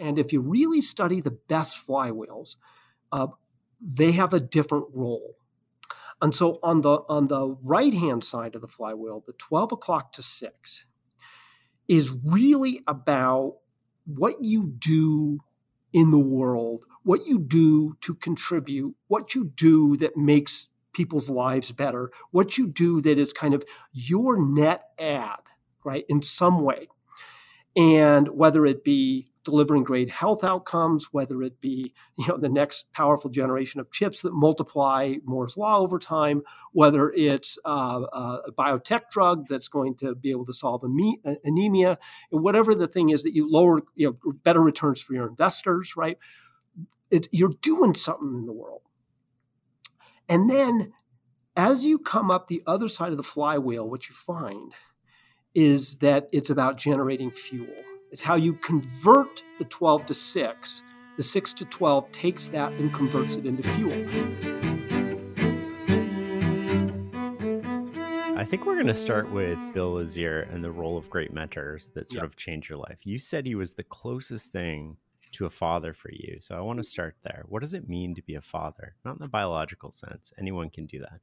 And if you really study the best flywheels, uh, they have a different role. And so on the on the right hand side of the flywheel, the 12 o'clock to six is really about what you do in the world, what you do to contribute, what you do that makes people's lives better, what you do that is kind of your net ad, right, in some way. And whether it be delivering great health outcomes, whether it be you know the next powerful generation of chips that multiply Moore's law over time, whether it's uh, uh a biotech drug that's going to be able to solve anemia, whatever the thing is that you lower you know better returns for your investors, right? It, you're doing something in the world, and then as you come up the other side of the flywheel, what you find is that it's about generating fuel it's how you convert the 12 to 6. The 6 to 12 takes that and converts it into fuel. I think we're going to start with Bill Lazier and the role of great mentors that sort of change your life. You said he was the closest thing to a father for you. So I want to start there. What does it mean to be a father? Not in the biological sense, anyone can do that,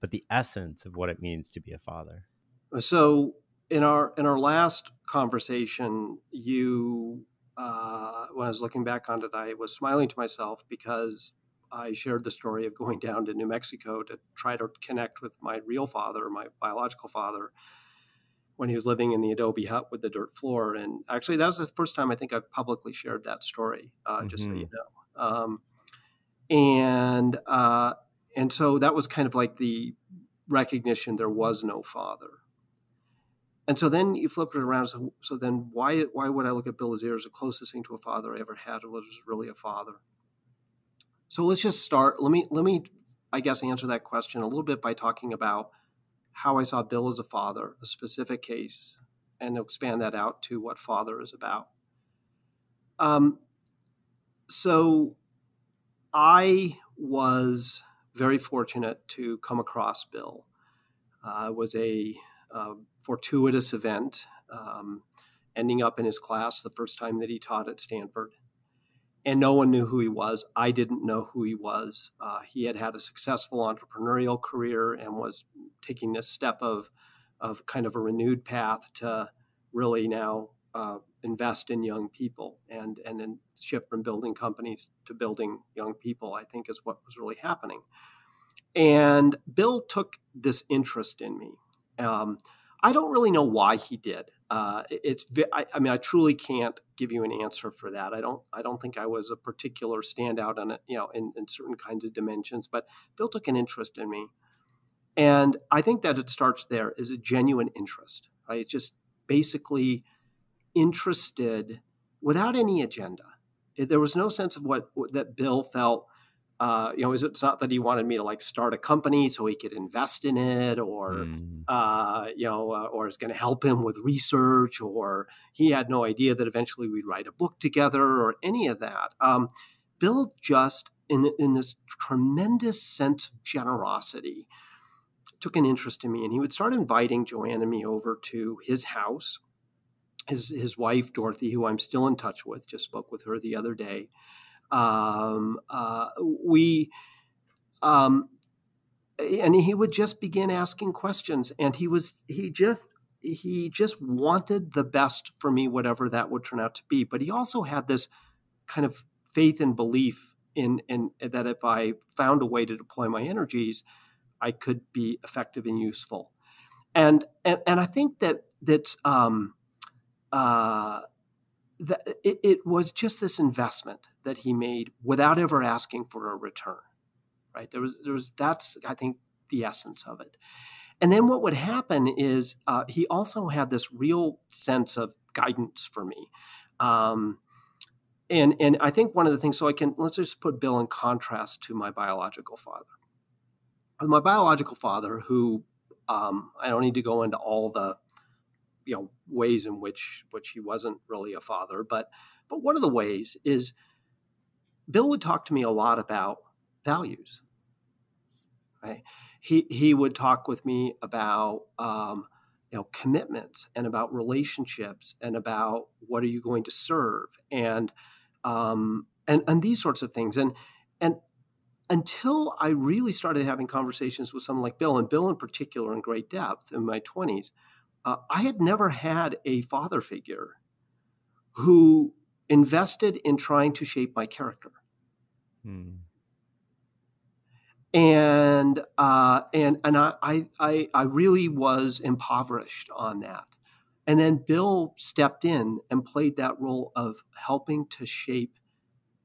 but the essence of what it means to be a father. So in our in our last conversation, you uh, when I was looking back on it, I was smiling to myself because I shared the story of going down to New Mexico to try to connect with my real father, my biological father, when he was living in the adobe hut with the dirt floor. And actually, that was the first time I think I've publicly shared that story, uh, mm-hmm. just so you mm-hmm. know. Um, and uh, and so that was kind of like the recognition there was no father. And so then you flip it around. So, so then why why would I look at Bill Lazier as the closest thing to a father I ever had or was really a father? So let's just start. Let me let me I guess answer that question a little bit by talking about how I saw Bill as a father, a specific case, and expand that out to what father is about. Um, so I was very fortunate to come across Bill. Uh, I was a uh, fortuitous event, um, ending up in his class the first time that he taught at Stanford. And no one knew who he was. I didn't know who he was. Uh, he had had a successful entrepreneurial career and was taking this step of, of kind of a renewed path to really now uh, invest in young people and and then shift from building companies to building young people. I think is what was really happening. And Bill took this interest in me. Um, I don't really know why he did. Uh, it's I, I, mean I truly can't give you an answer for that. I don't I don't think I was a particular standout on it, you know, in, in certain kinds of dimensions. But Bill took an interest in me, and I think that it starts there is a genuine interest. Right? It's just basically interested without any agenda. There was no sense of what, what that Bill felt uh, you know, it's not that he wanted me to like start a company so he could invest in it, or mm. uh, you know, uh, or is going to help him with research, or he had no idea that eventually we'd write a book together, or any of that. Um, Bill just, in in this tremendous sense of generosity, took an interest in me, and he would start inviting Joanne and me over to his house. His his wife Dorothy, who I'm still in touch with, just spoke with her the other day um, uh, we, um, and he would just begin asking questions, and he was he just he just wanted the best for me, whatever that would turn out to be. But he also had this kind of faith and belief in, in that if I found a way to deploy my energies, I could be effective and useful. And and, and I think that that's um, uh, that it, it was just this investment that he made without ever asking for a return right? There was there was that's i think the essence of it. And then what would happen is uh, he also had this real sense of guidance for me. Um, and and i think one of the things so i can let's just put bill in contrast to my biological father. My biological father who um, i don't need to go into all the you know ways in which which he wasn't really a father but but one of the ways is bill would talk to me a lot about values right he he would talk with me about um, you know commitments and about relationships and about what are you going to serve and um, and and these sorts of things. And and until I really started having conversations with someone like Bill, and Bill in particular in great depth in my 20s, uh, I had never had a father figure who invested in trying to shape my character. Hmm. And uh, and and I, I I really was impoverished on that. And then Bill stepped in and played that role of helping to shape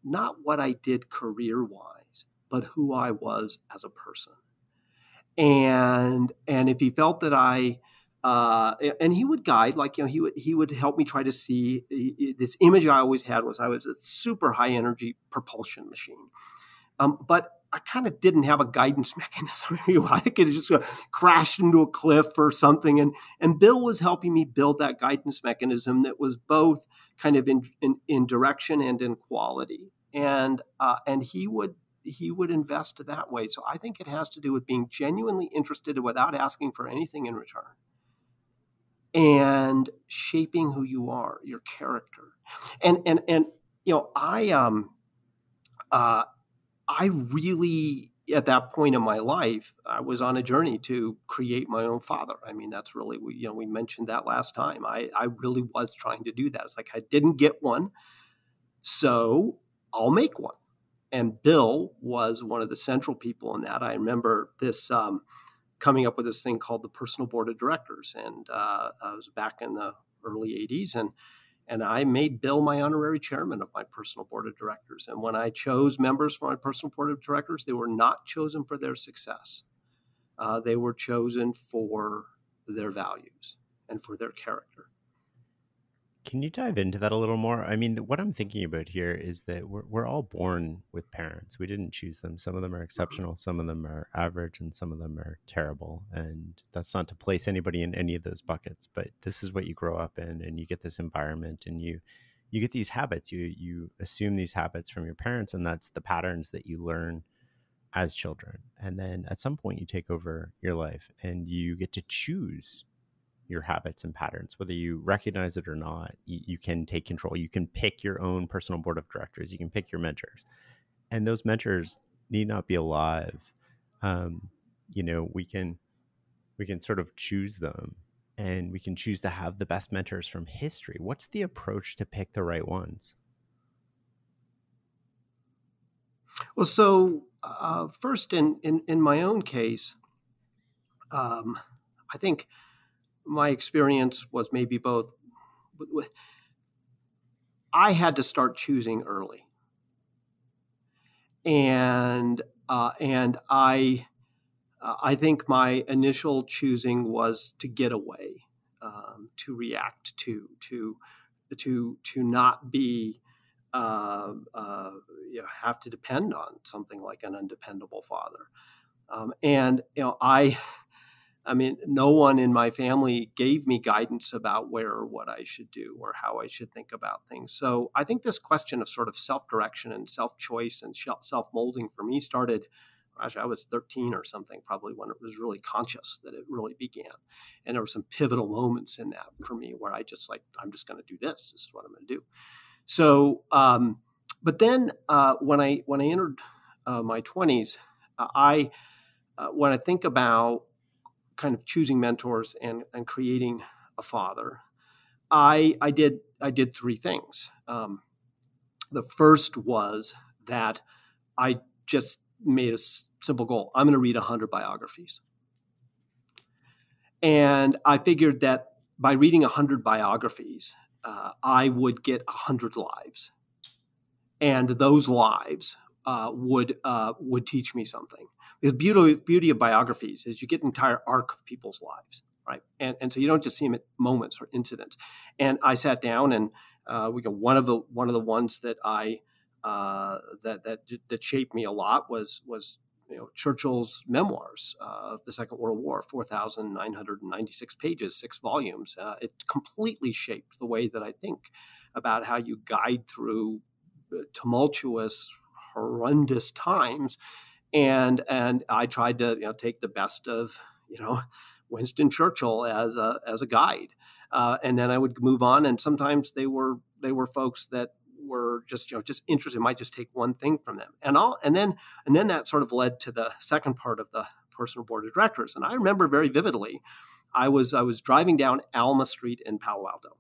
not what I did career wise, but who I was as a person. And and if he felt that I uh, and he would guide, like you know, he would he would help me try to see this image I always had was I was a super high energy propulsion machine, um, but I kind of didn't have a guidance mechanism. I could have just crashed into a cliff or something, and and Bill was helping me build that guidance mechanism that was both kind of in in, in direction and in quality, and uh, and he would he would invest that way. So I think it has to do with being genuinely interested without asking for anything in return and shaping who you are, your character. And and and you know, I um uh I really at that point in my life, I was on a journey to create my own father. I mean, that's really we you know we mentioned that last time. I I really was trying to do that. It's like I didn't get one, so I'll make one. And Bill was one of the central people in that. I remember this. Um, coming up with this thing called the personal board of directors. And uh, I was back in the early 80s and and I made Bill my honorary chairman of my personal board of directors. And when I chose members for my personal board of directors, they were not chosen for their success. Uh, they were chosen for their values and for their character. Can you dive into that a little more? I mean, what I'm thinking about here is that we're, we're all born with parents. We didn't choose them. Some of them are mm-hmm. exceptional, some of them are average, and some of them are terrible. And that's not to place anybody in any of those buckets, but this is what you grow up in, and you get this environment, and you you get these habits. You you assume these habits from your parents, and that's the patterns that you learn as children. And then at some point, you take over your life, and you get to choose your habits and patterns, whether you recognize it or not. You, you, can take control. You can pick your own personal board of directors. You can pick your mentors, and those mentors need not be alive. Um, you know, we can we can sort of choose them, and we can choose to have the best mentors from history. What's the approach to pick the right ones? Well, so uh, first, in, in in my own case, um, I think my experience was maybe both. I had to start choosing early, and uh, and I uh, I think my initial choosing was to get away, um, to react to to to to not be uh, uh, you know, have to depend on something like an undependable father, um, and you know I I mean, no one in my family gave me guidance about where or what I should do or how I should think about things. So I think this question of sort of self direction and self choice and self molding for me started. Gosh, I was 13 or something, probably when it was really conscious that it really began. And there were some pivotal moments in that for me where I just like, I'm just going to do this. This is what I'm going to do. So, um, but then uh, when I when I entered uh, my 20s, uh, I uh, when I think about kind of choosing mentors and, and creating a father, I, I did I did three things. Um, the first was that I just made a simple goal. I'm going to read 100 biographies. And I figured that by reading 100 biographies, uh, I would get 100 lives. And those lives uh, would, uh, would teach me something. The beauty, beauty of biographies is you get an entire arc of people's lives, right? And, and so you don't just see them at moments or incidents. And I sat down and uh, we go one of the one of the ones that I uh, that that that shaped me a lot was was you know Churchill's memoirs uh, of the Second World War, four thousand nine hundred and ninety six pages, six volumes. Uh, it completely shaped the way that I think about how you guide through uh, tumultuous, horrendous times and and I tried to you know take the best of you know Winston Churchill as a as a guide, uh, and then I would move on. And sometimes they were they were folks that were just you know just interested might just take one thing from them and all and then and then that sort of led to the second part of the personal board of directors and i remember very vividly i was i was driving down alma street in palo alto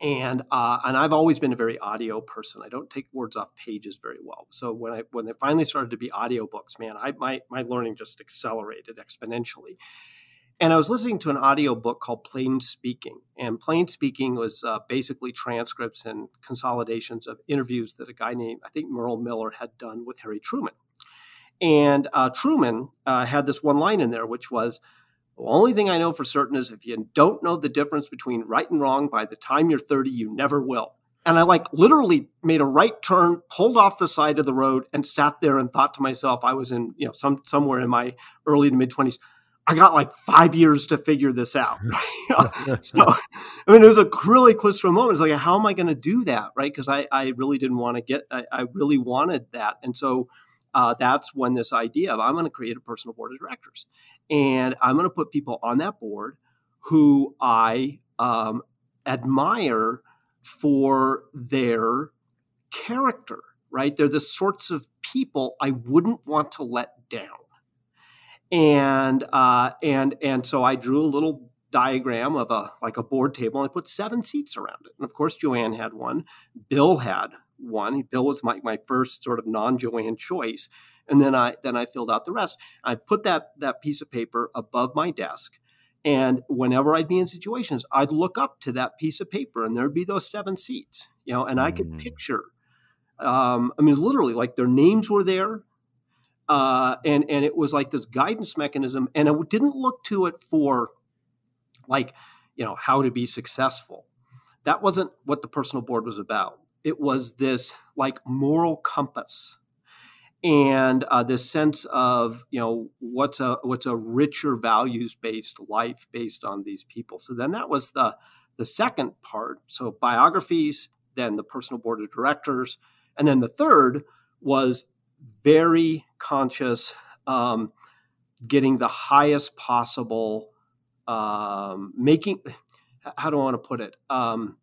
and uh, and I've always been a very audio person. I don't take words off pages very well. So when I when they finally started to be audio books, man, I my my learning just accelerated exponentially. And I was listening to an audio book called Plain Speaking. And Plain Speaking was uh, basically transcripts and consolidations of interviews that a guy named, I think Merle Miller, had done with Harry Truman. And uh, Truman uh, had this one line in there, which was, the only thing I know for certain is if you don't know the difference between right and wrong by the time you're 30, you never will. And I like literally made a right turn, pulled off the side of the road, and sat there and thought to myself, I was in, you know, some somewhere in my early to mid 20s I got like five years to figure this out. so, I mean, it was a really blissful moment. It's like, how am I going to do that? Right. Because I, I really didn't want to get, I, I really wanted that. And so uh, that's when this idea of I'm going to create a personal board of directors and I'm going to put people on that board who I um, admire for their character, right? They're the sorts of people I wouldn't want to let down and uh, and and so I drew a little diagram of a like a board table and I put seven seats around it. And of course, Joanne had one. Bill had one. Bill was my, my first sort of non-Joanne choice. And then I then I filled out the rest. I put that that piece of paper above my desk. And whenever I'd be in situations, I'd look up to that piece of paper and there'd be those seven seats, you know, and I could mm. picture um, I mean, literally like their names were there, uh, and and it was like this guidance mechanism, and it didn't look to it for like you know how to be successful. That wasn't what the personal board was about. It was this like moral compass and uh, this sense of you know what's a what's a richer values based life based on these people so then that was the the second part so biographies then the personal board of directors and then the third was very conscious, um, getting the highest possible, um, making, how do I want to put it? Um,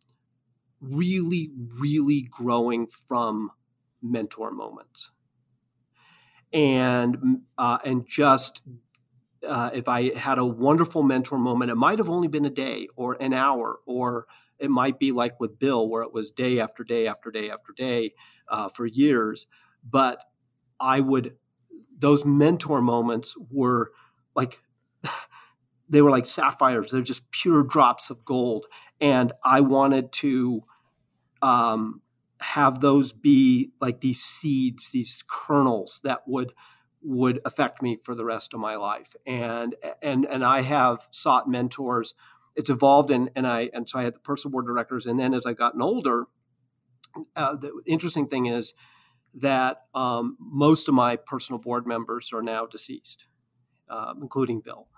really, really growing from mentor moments. And, uh, and just uh, if I had a wonderful mentor moment, it might have only been a day or an hour, or it might be like with Bill, where it was day after day after day after day uh, for years. But I would those mentor moments were like they were like sapphires they're just pure drops of gold and i wanted to um, have those be like these seeds these kernels that would would affect me for the rest of my life and and and i have sought mentors it's evolved and and i and so i had the personal board directors and then as I've gotten older uh, the interesting thing is that um, most of my personal board members are now deceased, um, including Bill.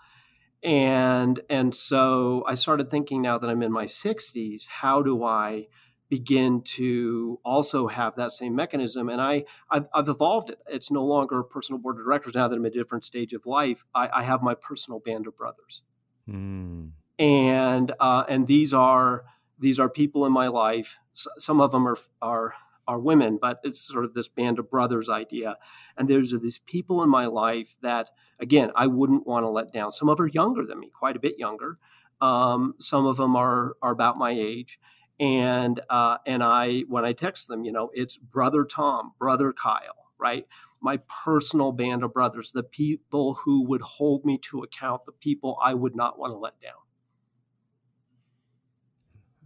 And and so I started thinking now that I'm in my 60s, how do I begin to also have that same mechanism? And I I've, I've evolved it. It's no longer a personal board of directors now that I'm at a different stage of life. I, I have my personal band of brothers, mm. and uh, and these are these are people in my life. some of them are are are women, but it's sort of this band of brothers idea. And there's these people in my life that, again, I wouldn't want to let down. Some of them are younger than me, quite a bit younger. Um, some of them are are about my age, and uh, and I when I text them, you know, it's brother Tom, brother Kyle, right? My personal band of brothers, the people who would hold me to account, the people I would not want to let down.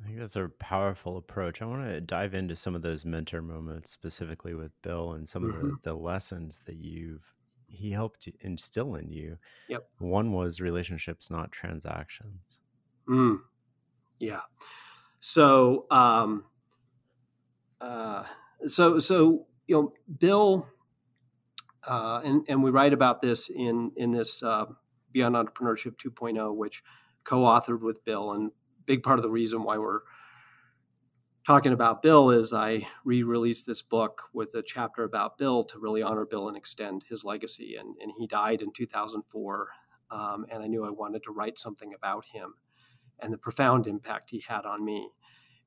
I think that's a powerful approach. I want to dive into some of those mentor moments, specifically with Bill, and some mm-hmm. of the, mm-hmm. the lessons that you've he helped instill in you. Yep. One was relationships, not transactions. Mm. Yeah. So, um, uh, so, so you know, Bill, uh, and and we write about this in in this uh, Beyond Entrepreneurship 2.0, which co-authored with Bill, and big part of the reason why we're talking about Bill is I re-released this book with a chapter about Bill to really honor Bill and extend his legacy. And, and he died in 2004, um, and I knew I wanted to write something about him and the profound impact he had on me.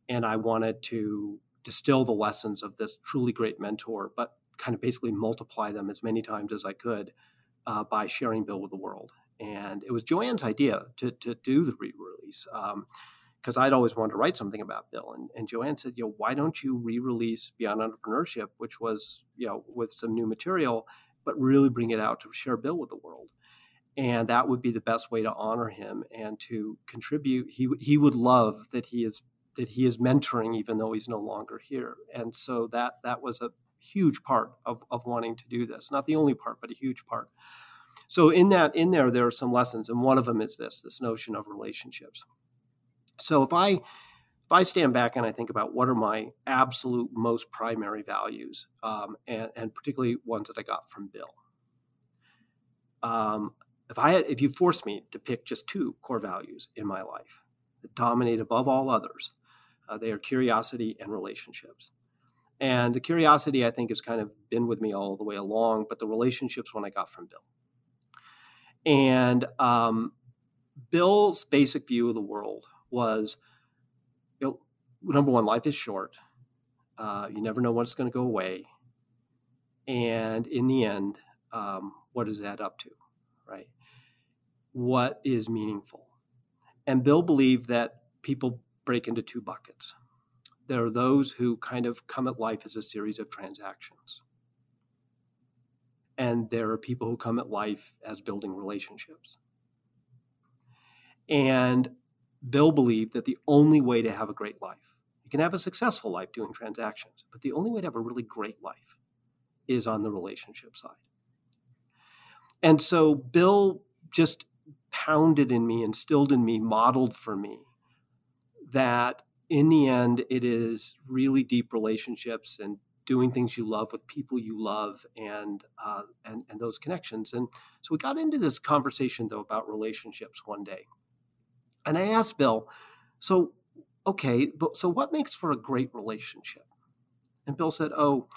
And I wanted to distill the lessons of this truly great mentor, but kind of basically multiply them as many times as I could uh, by sharing Bill with the world. And it was Joanne's idea to, to do the re release because um, I'd always wanted to write something about Bill. And, and Joanne said, you know, why don't you re release Beyond Entrepreneurship, which was, you know, with some new material, but really bring it out to share Bill with the world? And that would be the best way to honor him and to contribute. He, he would love that he is that he is mentoring even though he's no longer here. And so that that was a huge part of, of wanting to do this. Not the only part, but a huge part. So in that, in there, there are some lessons, and one of them is this: this notion of relationships. So if I if I stand back and I think about what are my absolute most primary values, um, and, and, particularly ones that I got from Bill, um, if I had, if you forced me to pick just two core values in my life that dominate above all others, uh, they are curiosity and relationships. And the curiosity, I think, has kind of been with me all the way along, but the relationships one I got from Bill. And um, Bill's basic view of the world was you know, number one, life is short. Uh, you never know when it's going to go away. And in the end, um, what does that up to? What is meaningful? And Bill believed that people break into two buckets there are those who kind of come at life as a series of transactions. And there are people who come at life as building relationships. And Bill believed that the only way to have a great life, you can have a successful life doing transactions, but the only way to have a really great life is on the relationship side. And so Bill just pounded in me, instilled in me, modeled for me that in the end, it is really deep relationships and doing things you love with people you love and uh, and and those connections. And so we got into this conversation though about relationships one day, and I asked Bill, so okay, but so what makes for a great relationship? And Bill said, oh,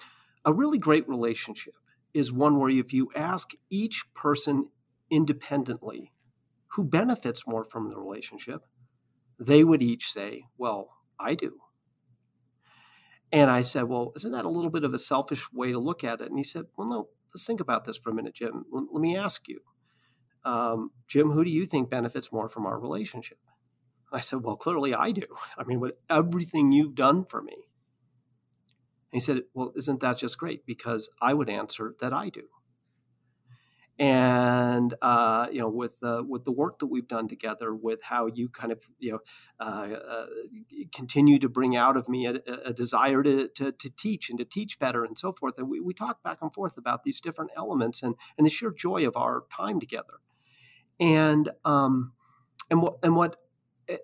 a really great relationship is one where if you ask each person independently who benefits more from the relationship, they would each say, well, I do. And I said, Well, isn't that a little bit of a selfish way to look at it? And he said, Well, no, let's think about this for a minute, Jim. L- let me ask you, um, Jim, who do you think benefits more from our relationship? I said, Well, clearly I do. I mean, with everything you've done for me. And he said, Well, isn't that just great? Because I would answer that I do and uh, you know with uh, with the work that we've done together with how you kind of you know uh, uh continue to bring out of me a, a desire to, to, to teach and to teach better and so forth and we, we talk back and forth about these different elements and and the sheer joy of our time together. And um and what and what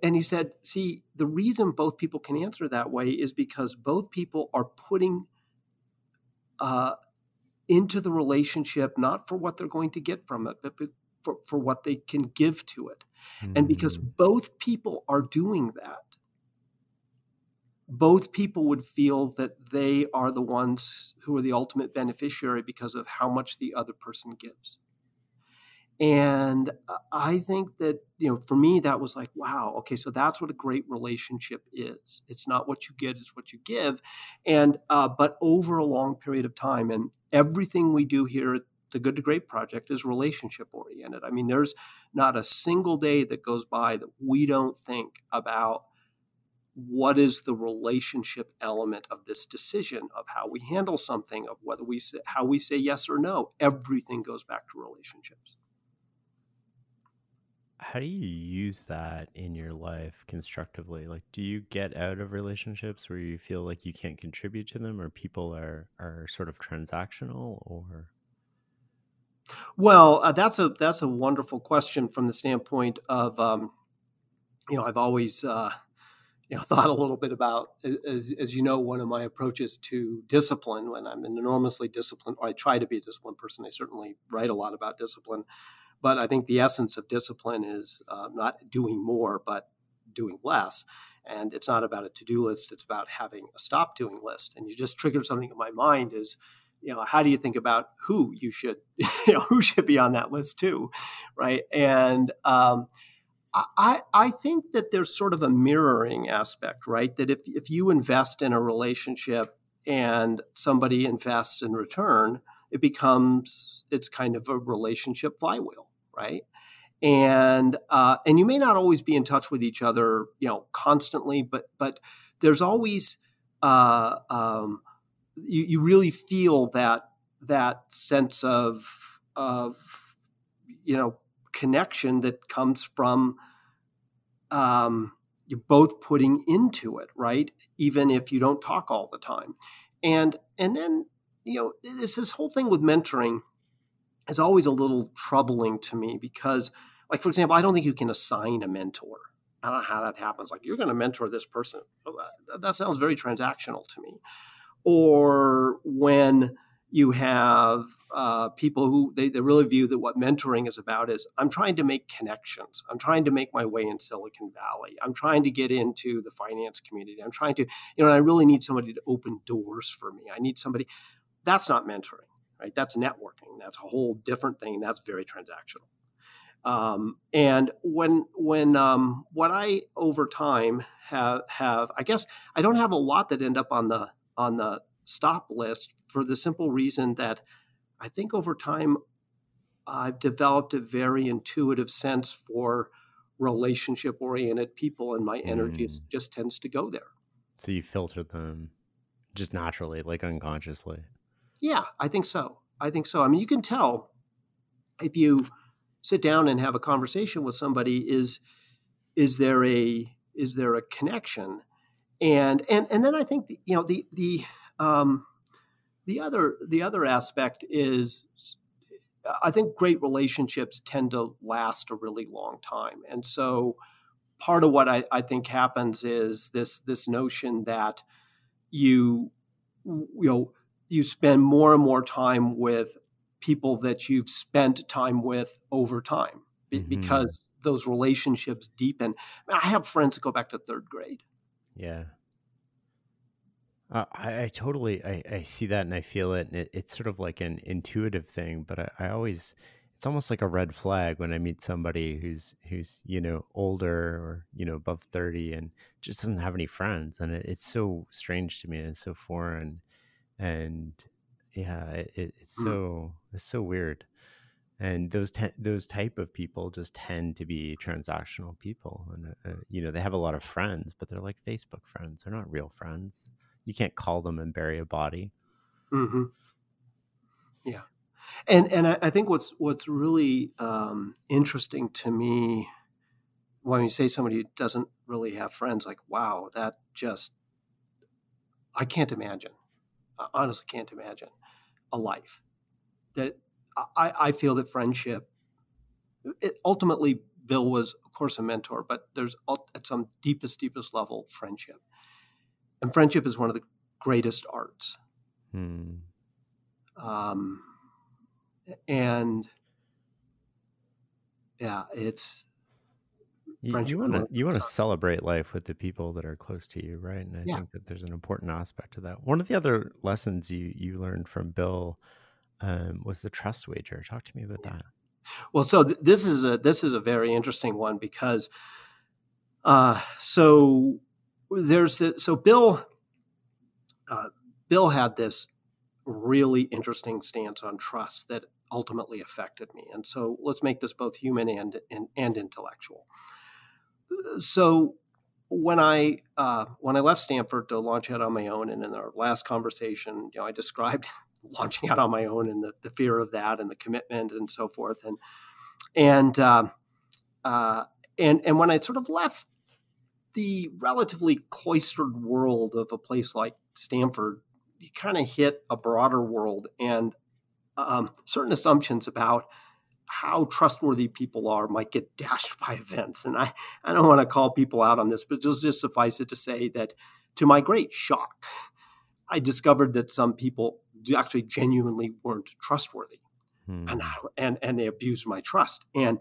and he said see the reason both people can answer that way is because both people are putting uh, into the relationship, not for what they're going to get from it, but for, for what they can give to it. Mm. And because hmm. both people are doing that, both people would feel that they are the ones who are the ultimate beneficiary because of how much the other person gives. And I think that, you know, for me, that was like, wow, okay, so that's what a great relationship is. It's not what you get, it's what you give. And, uh, but over a long period of time, and everything we do here at the Good to Great Project is relationship oriented. I mean, there's not a single day that goes by that we don't think about what is the relationship element of this decision of how we handle something of whether we say how we say yes or no everything goes back to relationships how do you use that in your life constructively? Like, do you get out of relationships where you feel like you can't contribute to them, or people are are sort of transactional, or? Well, uh, that's a that's a wonderful question from the standpoint of, um, you know, I've always uh, you know thought a little bit about, as, as you know, one of my approaches to discipline. When I'm an enormously disciplined, or I try to be a disciplined person, I certainly write a lot about discipline. But I think the essence of discipline is uh, not doing more, but doing less. And it's not about a to do list, it's about having a stop doing list. And you just triggered something in my mind is, you know, how do you think about who you should, you know, who should be on that list too, right? And um, I, I think that there's sort of a mirroring aspect, right? That if, if you invest in a relationship and somebody invests in return, it becomes it's kind of a relationship flywheel, right? And uh, and you may not always be in touch with each other, you know, constantly, but but there's always uh, um, you, you really feel that that sense of of you know connection that comes from um, you're both putting into it, right? Even if you don't talk all the time, and and then you know it's this whole thing with mentoring is always a little troubling to me because, like for example, I don't think you can assign a mentor. I don't know how that happens. Like you're going to mentor this person. That sounds very transactional to me. Or when you have uh, people who they, they really view that what mentoring is about is I'm trying to make connections. I'm trying to make my way in Silicon Valley. I'm trying to get into the finance community. I'm trying to, you know, I really need somebody to open doors for me. I need somebody. That's not mentoring, right? That's networking. That's a whole different thing. That's very transactional. Um, and when when um, what I over time have have I guess I don't have a lot that end up on the on the stop list for the simple reason that I think over time I've developed a very intuitive sense for relationship oriented people, and my energy mm. just tends to go there. So you filter them just naturally, like unconsciously. Yeah, I think so. I think so. I mean, you can tell if you sit down and have a conversation with somebody is is there a is there a connection and and and then i think the, you know the the um, the other the other aspect is I think great relationships tend to last a really long time. And so part of what I, I think happens is this this notion that you you know you spend more and more time with people that you've spent time with over time mm-hmm. because those relationships deepen. I have friends that go back to third grade. Yeah. Uh, I, I, totally I, I, see that and I feel it, and it, it's sort of like an intuitive thing. But I, I, always it's almost like a red flag when I meet somebody who's who's you know older or you know above thirty and just doesn't have any friends, and it, it's so strange to me and it's so foreign, and yeah, it, it's mm. so it's so weird. And those te- those type of people just tend to be transactional people, and uh, uh you know they have a lot of friends, but they're like Facebook friends. They're not real friends you can't call them and bury a body. Mm-hmm. Yeah, and and I, I, think what's what's really um, interesting to me when you say somebody doesn't really have friends, like wow, that just I can't imagine. I honestly can't imagine a life that I, I feel that friendship. It, ultimately, Bill was, of course, a mentor, but there's at some deepest, deepest level friendship and friendship is one of the greatest arts. Hmm. Um, and yeah, it's you want to you want to celebrate life with the people that are close to you, right? And I yeah. think that there's an important aspect to that. One of the other lessons you you learned from Bill um, was the trust wager. Talk to me about that. Well, so th- this is a this is a very interesting one because uh, so there's the, so Bill uh, Bill had this really interesting stance on trust that ultimately affected me, and so let's make this both human and and, and intellectual. So when I uh, when I left Stanford to launch out on my own, and in our last conversation, you know, I described launching out on my own and the, the fear of that and the commitment and so forth, and and uh, uh, and and when I sort of left the relatively cloistered world of a place like Stanford, you kind of hit a broader world and um, certain assumptions about how trustworthy people are might get dashed by events. And I, I don't want to call people out on this, but just, just suffice it to say that to my great shock, I discovered that some people actually genuinely weren't trustworthy. Hmm. And, and, and they abused my trust. And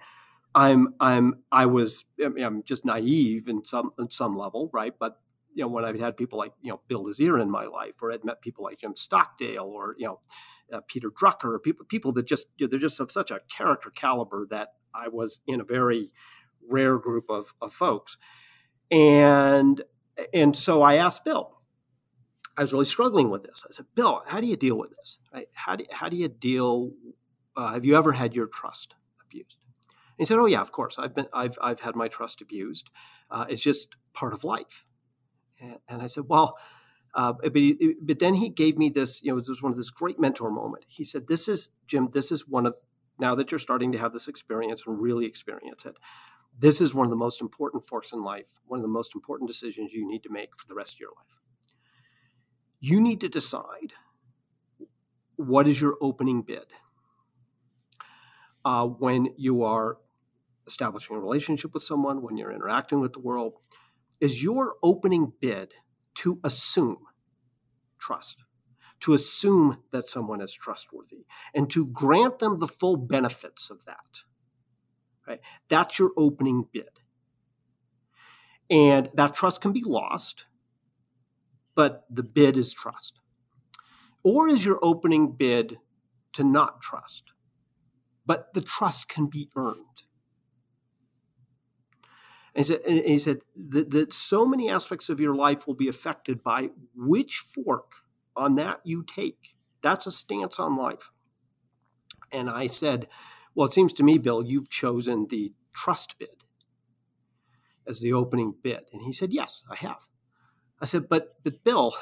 I'm I'm I was I'm just naive in some in some level, right? But you know, when I've had people like you know Bill Lazier in my life, or I'd met people like Jim Stockdale, or you know uh, Peter Drucker, people people that just you know, they're just of such a character caliber that I was in a very rare group of, of folks. And and so I asked Bill. I was really struggling with this. I said, Bill, how do you deal with this? Right? How do how do you deal? Uh, have you ever had your trust abused? And he said, Oh yeah, of course. I've been I've I've had my trust abused. Uh, it's just part of life. And, and I said, Well, uh, but, but then he gave me this, you know, this was one of this great mentor moment. He said, This is, Jim, this is one of, now that you're starting to have this experience and really experience it, this is one of the most important forks in life, one of the most important decisions you need to make for the rest of your life. You need to decide what is your opening bid uh, when you are establishing a relationship with someone, when you're interacting with the world. Is your opening bid to assume trust, to assume that someone is trustworthy, and to grant them the full benefits of that. Right? That's your opening bid. And that trust can be lost, but the bid is trust. Or is your opening bid to not trust, but the trust can be earned? And he said, and he said that, that so many aspects of your life will be affected by which fork on that you take. That's a stance on life. And I said, Well, it seems to me, Bill, you've chosen the trust bid as the opening bid. And he said, Yes, I have. I said, But, but Bill,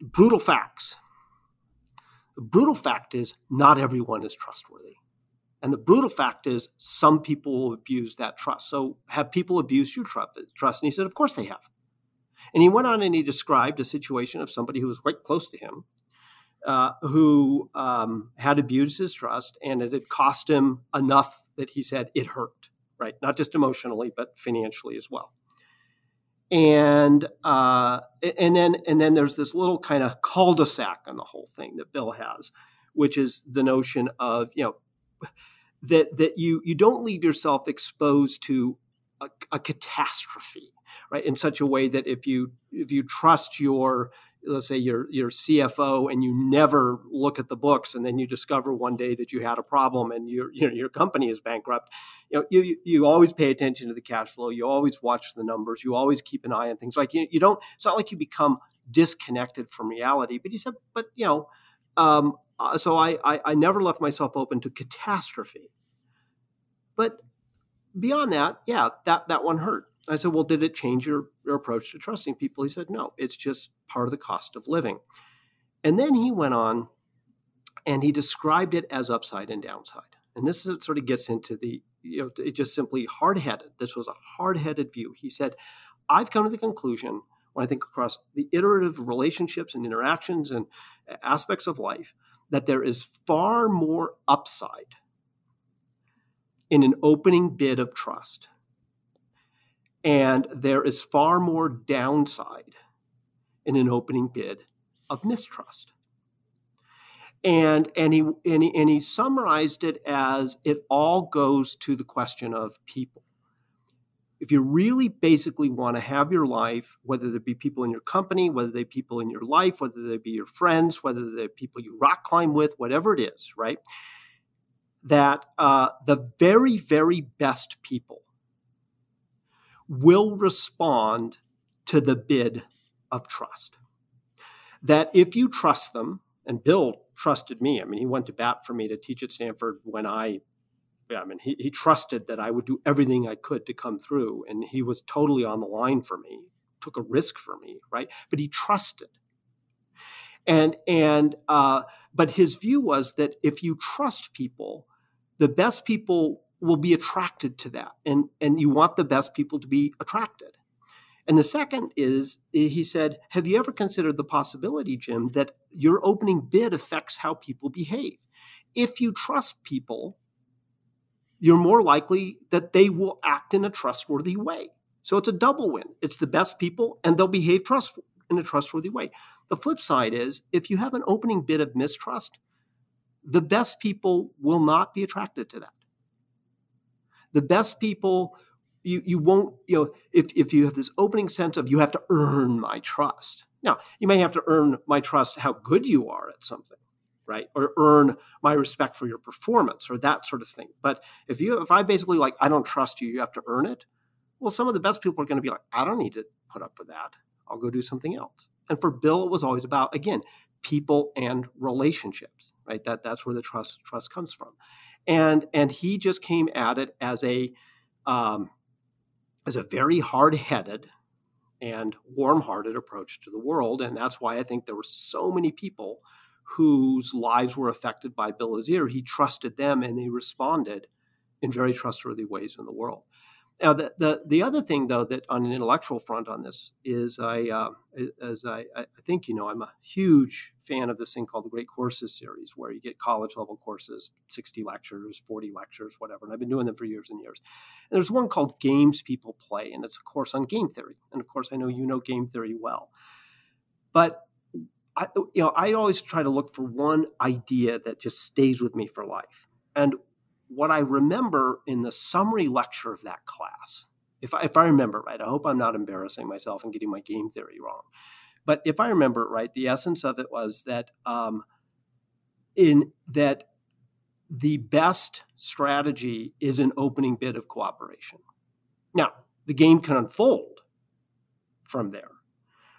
brutal facts. The brutal fact is not everyone is trustworthy. And the brutal fact is, some people will abuse that trust. So, have people abused your trust? And he said, Of course they have. And he went on and he described a situation of somebody who was quite close to him, uh, who um, had abused his trust, and it had cost him enough that he said it hurt, right? Not just emotionally, but financially as well. And uh, and then and then there's this little kind of cul-de-sac on the whole thing that Bill has, which is the notion of you know that that you you don't leave yourself exposed to a, a, catastrophe, right? In such a way that if you if you trust your let's say your your CFO and you never look at the books and then you discover one day that you had a problem and your you know, your company is bankrupt, you know you you always pay attention to the cash flow, you always watch the numbers, you always keep an eye on things. Like you, you don't. It's not like you become disconnected from reality. But he said, but you know. Um, uh, so I, I, I never left myself open to catastrophe. But beyond that, yeah, that that one hurt. I said, well, did it change your, your approach to trusting people? He said, no, it's just part of the cost of living. And then he went on and he described it as upside and downside. And this sort of gets into the, you know, it just simply hard headed. This was a hard headed view. He said, I've come to the conclusion when I think across the iterative relationships and interactions and aspects of life that there is far more upside in an opening bid of trust. And there is far more downside in an opening bid of mistrust. And, and, he, and, he, and he summarized it as it all goes to the question of people. If you really basically want to have your life, whether there be people in your company, whether they be people in your life, whether they be your friends, whether they're people you rock climb with, whatever it is, right? that uh, the very, very best people will respond to the bid of trust. That if you trust them, and Bill trusted me, I mean, he went to bat for me to teach at Stanford when I, yeah, I mean, he, he trusted that I would do everything I could to come through, and he was totally on the line for me, took a risk for me, right? But he trusted. And, and, uh, but his view was that if you trust people, the best people will be attracted to that and and you want the best people to be attracted and the second is he said have you ever considered the possibility jim that your opening bid affects how people behave if you trust people you're more likely that they will act in a trustworthy way so it's a double win it's the best people and they'll behave trust in a trustworthy way the flip side is if you have an opening bit of mistrust the best people will not be attracted to that. The best people, you, you won't, you know, if, if you have this opening sense of you have to earn my trust. Now, you may have to earn my trust how good you are at something. Right? Or earn my respect for your performance or that sort of thing. But if you if I basically like I don't trust you, you have to earn it. Well, some of the best people are going to be like, I don't need to put up with that. I'll go do something else. And for Bill, it was always about again people and relationships, right? That that's where the trust trust comes from, and and he just came at it as a um, as a very hard headed and warm hearted approach to the world, and that's why I think there were so many people whose lives were affected by Bill Lazier. He trusted them, and they responded in very trustworthy ways in the world. Now, the, the, the other thing, though, that on an intellectual front on this is I, uh, as I, I think you know, I'm a huge fan of this thing called the Great Courses series, where you get college level courses, 60 lectures, 40 lectures, whatever. And I've been doing them for years and years. And there's one called Games People Play, and it's a course on game theory. And of course, I know you know game theory well. But I, you know, I always try to look for one idea that just stays with me for life. And what I remember in the summary lecture of that class, if I, if I remember right, I hope I'm not embarrassing myself and getting my game theory wrong. But if I remember it right, the essence of it was that um, in that the best strategy is an opening bid of cooperation. Now, the game can unfold from there,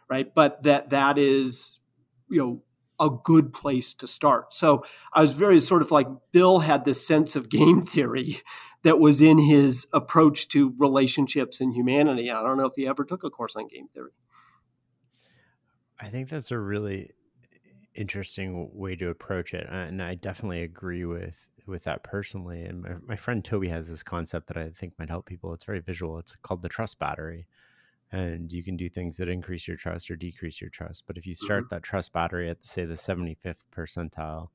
right? But that that is, you know, a good place to start. So I was very sort of like Bill had this sense of game theory that was in his approach to relationships and humanity. I don't know if he ever took a course on game theory. I think that's a really interesting way to approach it, uh, and I definitely agree with with that personally. And my, my friend Tobi has this concept that I think might help people. It's very visual. It's called the trust battery and you can do things that increase your trust or decrease your trust. But if you start mm-hmm. that trust battery at say the 75th percentile,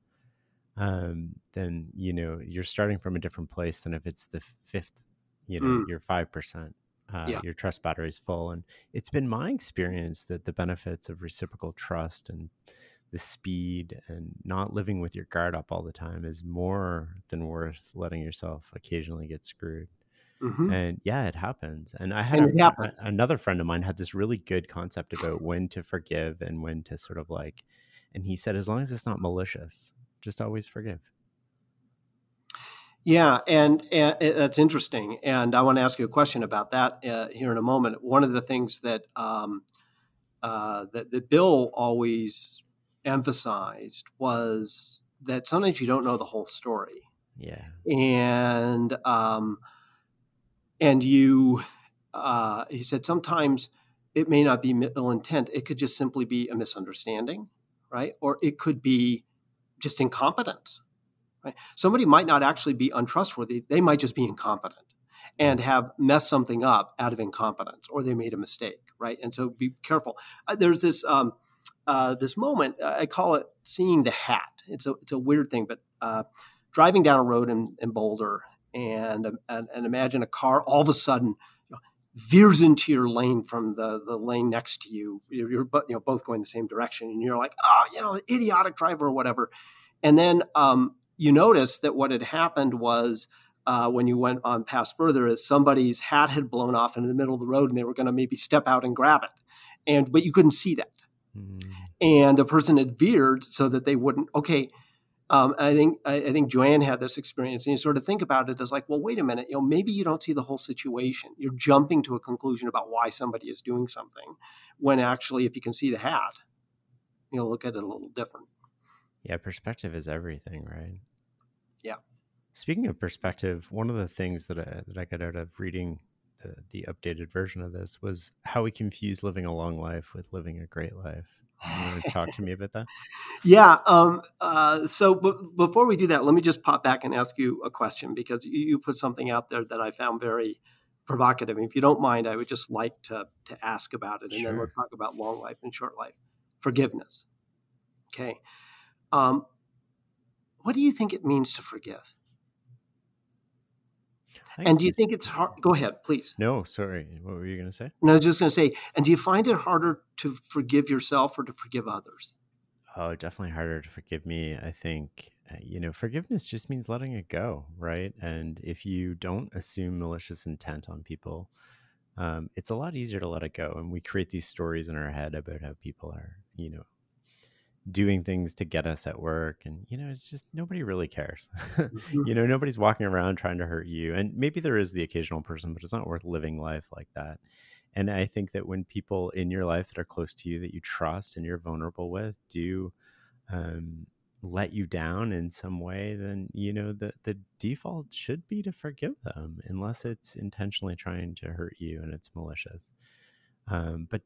um, then you know you're starting from a different place than if it's the fifth, you know, mm. you're five percent. Uh, yeah. Your trust battery is full, and it's been my experience that the benefits of reciprocal trust and the speed and not living with your guard up all the time is more than worth letting yourself occasionally get screwed. Mm-hmm. And yeah, it happens. And I had a, another friend of mine had this really good concept about when to forgive and when to sort of like, and he said, as long as it's not malicious, just always forgive. Yeah, and, and that's interesting. And I want to ask you a question about that uh, here in a moment. One of the things that um, uh, that, that Bill always emphasized was that sometimes you don't know the whole story. Yeah, and um, and you uh, he said sometimes it may not be ill intent. It could just simply be a misunderstanding right? Or it could be just incompetence right? Somebody might not actually be untrustworthy. They might just be incompetent and have messed something up out of incompetence or they made a mistake right? And so be careful. Uh, there's this um, uh, this moment i call it seeing the hat. It's a, it's a weird thing but uh, driving down a road in, in boulder and, and, and imagine a car all of a sudden you know, veers into your lane from the, the lane next to you. You're, you're you know, both going the same direction, and you're like, oh, you know, idiotic driver or whatever. And then um, you notice that what had happened was uh, when you went on past further is somebody's hat had blown off into the middle of the road, and they were going to maybe step out and grab it, and but you couldn't see that. Mm. And the person had veered so that they wouldn't. Okay, um, I think I, I, think Joanne had this experience, and you sort of think about it as like, well, wait a minute, you know, maybe you don't see the whole situation. You're jumping to a conclusion about why somebody is doing something, when actually, if you can see the hat, you'll look at it a little different. Yeah, perspective is everything, right? Yeah. Speaking of perspective, one of the things that I, that I got out of reading the, the updated version of this was how we confuse living a long life with living a great life. You want to talk to me about that? Yeah. Um, uh, so b- before we do that, let me just pop back and ask you a question because you, you put something out there that I found very provocative. And if you don't mind, I would just like to to ask about it, and sure. then we'll talk about long life and short life. Forgiveness. Okay. Um, what do you think it means to forgive? And do you think it's hard? Go ahead, please. No, sorry. What were you going to say? And I was just going to say, and do you find it harder to forgive yourself or to forgive others? Oh, definitely harder to forgive me. I think, uh, you know, forgiveness just means letting it go, right? And if you don't assume malicious intent on people, um, it's a lot easier to let it go. And we create these stories in our head about how people are, you know, doing things to get us at work and you know it's just nobody really cares. Mhm. you know nobody's walking around trying to hurt you and maybe there is the occasional person but it's not worth living life like that. And i think that when people in your life that are close to you that you trust and you're vulnerable with do um, let you down in some way then you know the the default should be to forgive them unless it's intentionally trying to hurt you and it's malicious. Um, but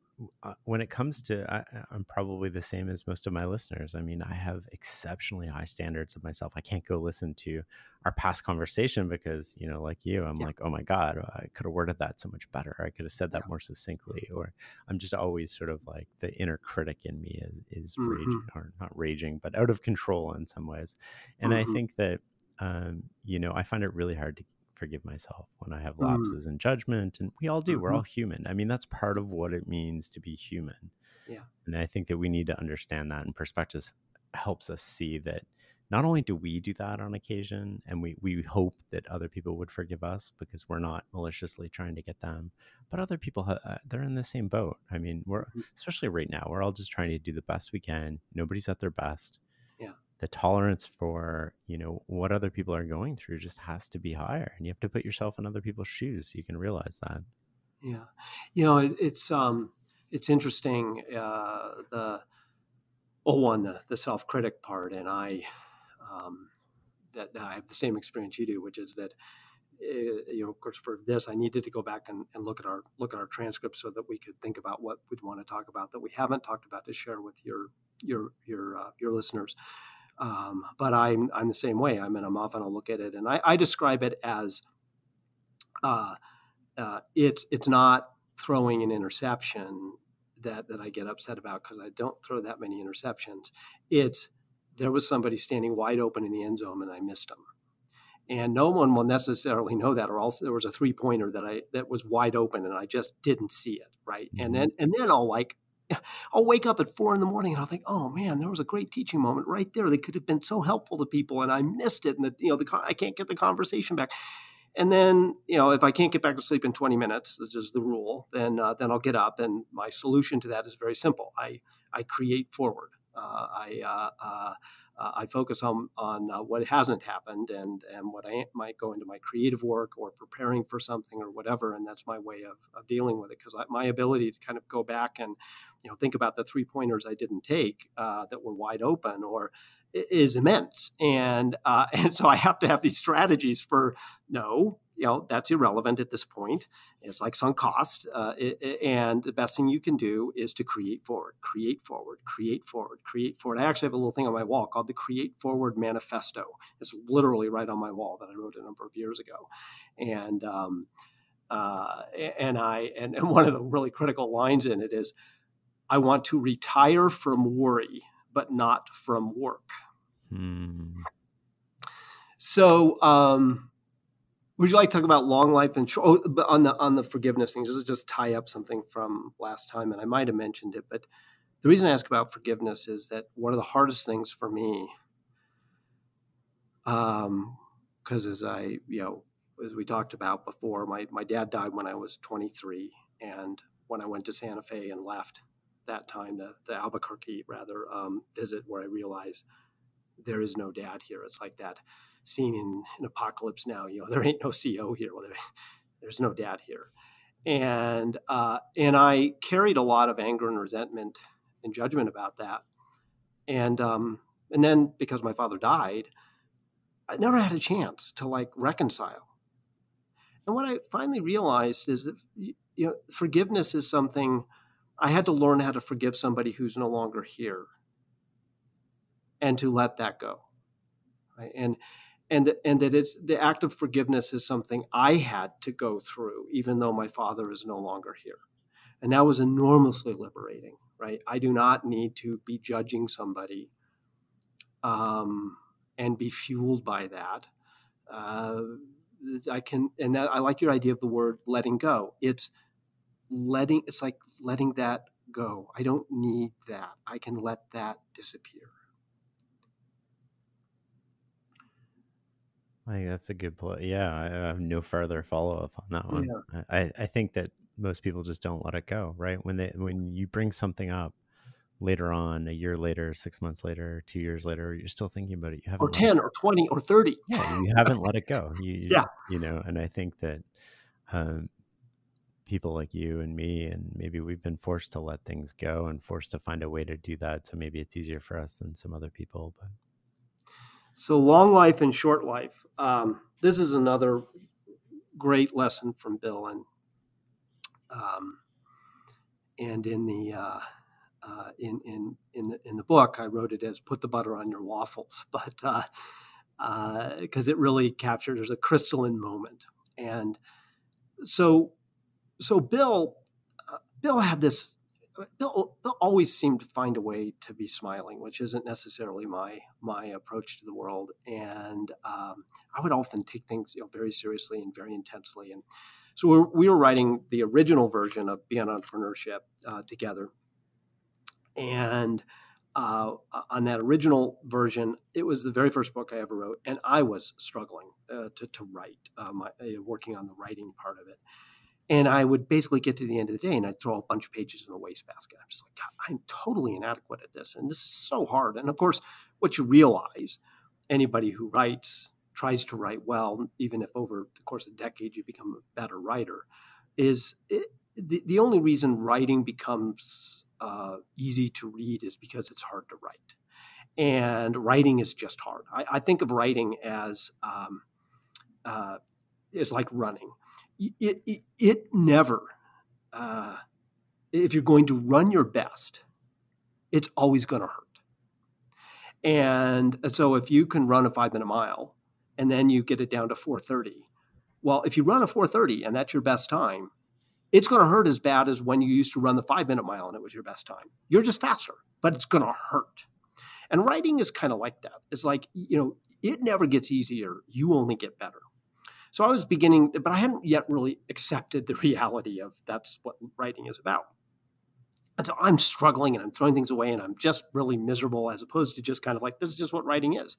when it comes to, I, I'm probably the same as most of my listeners. I mean, I have exceptionally high standards of myself. I can't go listen to our past conversation because, you know, like you, I'm Yeah. like, oh my God, I could have worded that so much better. I could have said that Yeah. more succinctly. Or I'm just always sort of like the inner critic in me is, is Mhm. raging, or not raging, but out of control in some ways. And I Mhm. think that, um, you know, I find it really hard to forgive myself when I have Mhm. lapses in judgment. And we all do. We're Mhm. all human. I mean, that's part of what it means to be human. Yeah. And I think that we need to understand that. And perspectives helps us see that not only do we do that on occasion, and we, we hope that other people would forgive us because we're not maliciously trying to get them, but other people, uh, they're in the same boat. I mean, we're, Mhm. especially right now, we're all just trying to do the best we can. Nobody's at their best. The tolerance for you know what other people are going through just has to be higher and you have to put yourself in other people's shoes so you can realize that Yeah, you know, it, it's um, it's interesting. Uh, the oh, one the, the self critic part, and I, um, that, that I have the same experience you do, which is that uh, you know, of course, for this, I needed to go back and, and look at our look at our transcripts so that we could think about what we'd want to talk about that we haven't talked about to share with your your your uh, your listeners. Um, but I'm I'm the same way. I mean, I'm often I'll look at it and I, I describe it as uh, uh, it's it's not throwing an interception that that I get upset about because I don't throw that many interceptions. It's there was somebody standing wide open in the end zone and I missed him. And no one will necessarily know that, or else there was a three pointer that I that was wide open and I just didn't see it, right? And then and then I'll like I'll wake up at four in the morning and I'll think, oh man, there was a great teaching moment right there. They could have been so helpful to people, and I missed it. And the, you know, the I can't get the conversation back. And then, you know, if I can't get back to sleep in 20 minutes, this is the rule, then uh, then I'll get up. And my solution to that is very simple. I I create forward. Uh, I uh, uh, I focus on on uh, what hasn't happened and and what I might go into my creative work or preparing for something or whatever. And that's my way of, of dealing with it because my ability to kind of go back and you know think about the three pointers I didn't take uh, that were wide open or is immense. And uh, and so I have to have these strategies for no, you know, that's irrelevant at this point. It's like sunk cost. Uh, it, it, and the best thing you can do is to create forward, create forward, create forward, create forward. I actually have a little thing on my wall called the Create Forward Manifesto. It's literally right on my wall that I wrote a number of years ago. And, um, uh, and I, and, and one of the really critical lines in it is, I want to retire from worry, but not from work. Hmm. So, um, would you like to talk about long life and? Oh, but on the on the forgiveness things, just just tie up something from last time, and I might have mentioned it, but the reason I ask about forgiveness is that one of the hardest things for me, um, because as I you know as we talked about before, my my dad died when I was 23, and when I went to Santa Fe and left that time, the, the Albuquerque rather um, visit, where I realized there is no dad here. It's like that scene in, in Apocalypse Now. You know, there ain't no CO here. Well, there, there's no dad here, and uh, and I carried a lot of anger and resentment and judgment about that, and um, and then because my father died, I never had a chance to like reconcile. And what I finally realized is that you know forgiveness is something I had to learn how to forgive somebody who's no longer here, and to let that go, right? and and and that it's the act of forgiveness is something I had to go through, even though my father is no longer here, and that was enormously liberating. Right? I do not need to be judging somebody, um, and be fueled by that. Uh, I can, and that I like your idea of the word letting go. It's letting. It's like letting that go. I don't need that. I can let that disappear. I think that's a good play. Yeah, I have no further follow up on that one. Yeah. I, I think that most people just don't let it go, right? When they when you bring something up later on, a year later, six months later, two years later, you're still thinking about it. You haven't or ten, or twenty, or thirty. Yeah, you haven't let it go. You, yeah, you know, and I think that um, people like you and me, and maybe we've been forced to let things go and forced to find a way to do that. So maybe it's easier for us than some other people. But so long life and short life. Um, this is another great lesson from Bill, and um, and in the uh, uh, in in in the in the book, I wrote it as "put the butter on your waffles," but because uh, uh it really captures a crystalline moment, and so so Bill uh, Bill had this. Bill, Bill always seemed to find a way to be smiling, which isn't necessarily my my approach to the world. And um, I would often take things you know, very seriously and very intensely. And so we were, we were writing the original version of Beyond Entrepreneurship uh, together. And uh, on that original version, it was the very first book I ever wrote, and I was struggling uh, to, to write, uh, my, uh, working on the writing part of it. And I would basically get to the end of the day and I'd throw a bunch of pages in the wastebasket. I'm just like, I'm totally inadequate at this. And this is so hard. And of course, what you realize, anybody who writes, tries to write well, even if over the course of a decade you become a better writer, is it, the, the only reason writing becomes uh, easy to read is because it's hard to write. And writing is just hard. I, I think of writing as um, uh, is like running. It, it, never, uh, if you're going to run your best, it's always going to hurt. And so if you can run a five minute mile and then you get it down to 430, well, if you run a 430 and that's your best time, it's going to hurt as bad as when you used to run the five minute mile and it was your best time. You're just faster, but it's going to hurt. And writing is kind of like that. It's like, you know, it never gets easier. You only get better. So I was beginning, but I hadn't yet really accepted the reality of that's what writing is about. And so I'm struggling and I'm throwing things away and I'm just really miserable as opposed to just kind of like, this is just what writing is.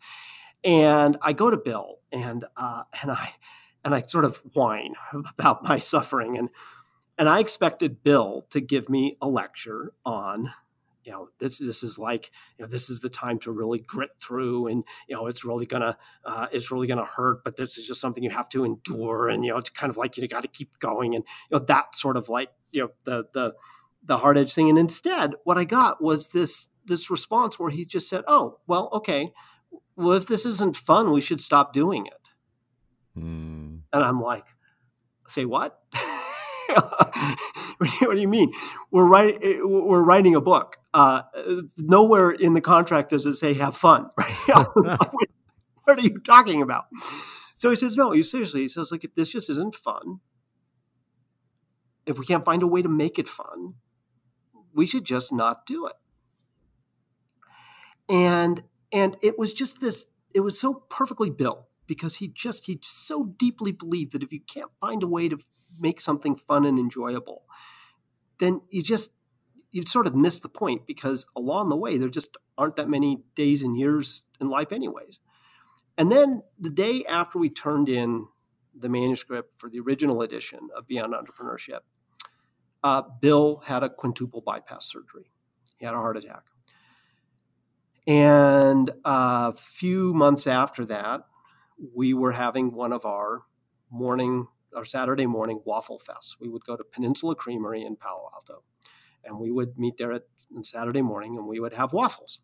And I go to Bill and, uh, and I, and I sort of whine about my suffering. And and I expected Bill to give me a lecture on, you know, this this is like, you know, this is the time to really grit through, and you know, it's really gonna uh, it's really gonna hurt, but this is just something you have to endure, and you know, it's kind of like you got to keep going, and you know, that sort of like you know the the the hard edge thing. And instead, what I got was this this response where he just said, "Oh, well, okay, well, if this isn't fun, we should stop doing it." Mm. And I'm like, "Say what?" what do you mean? We're writing eh, we're writing a book. Uh, nowhere in the contract does it say have fun. what are you talking about? So he says, no, he seriously, he says, like, if this just isn't fun, if we can't find a way to make it fun, we should just not do it. And and it was just this, it was so perfectly built because he just he so deeply believed that if you can't find a way to make something fun and enjoyable, then you just you sort of miss the point because along the way there just aren't that many days and years in life anyways. And then the day after we turned in the manuscript for the original edition of Beyond Entrepreneurship, uh, Bill had a quintuple bypass surgery. He had a heart attack. And a few months after that, we were having one of our morning our Saturday morning waffle fest. We would go to Peninsula Creamery in Palo Alto, and we would meet there at Saturday morning, and we would have waffles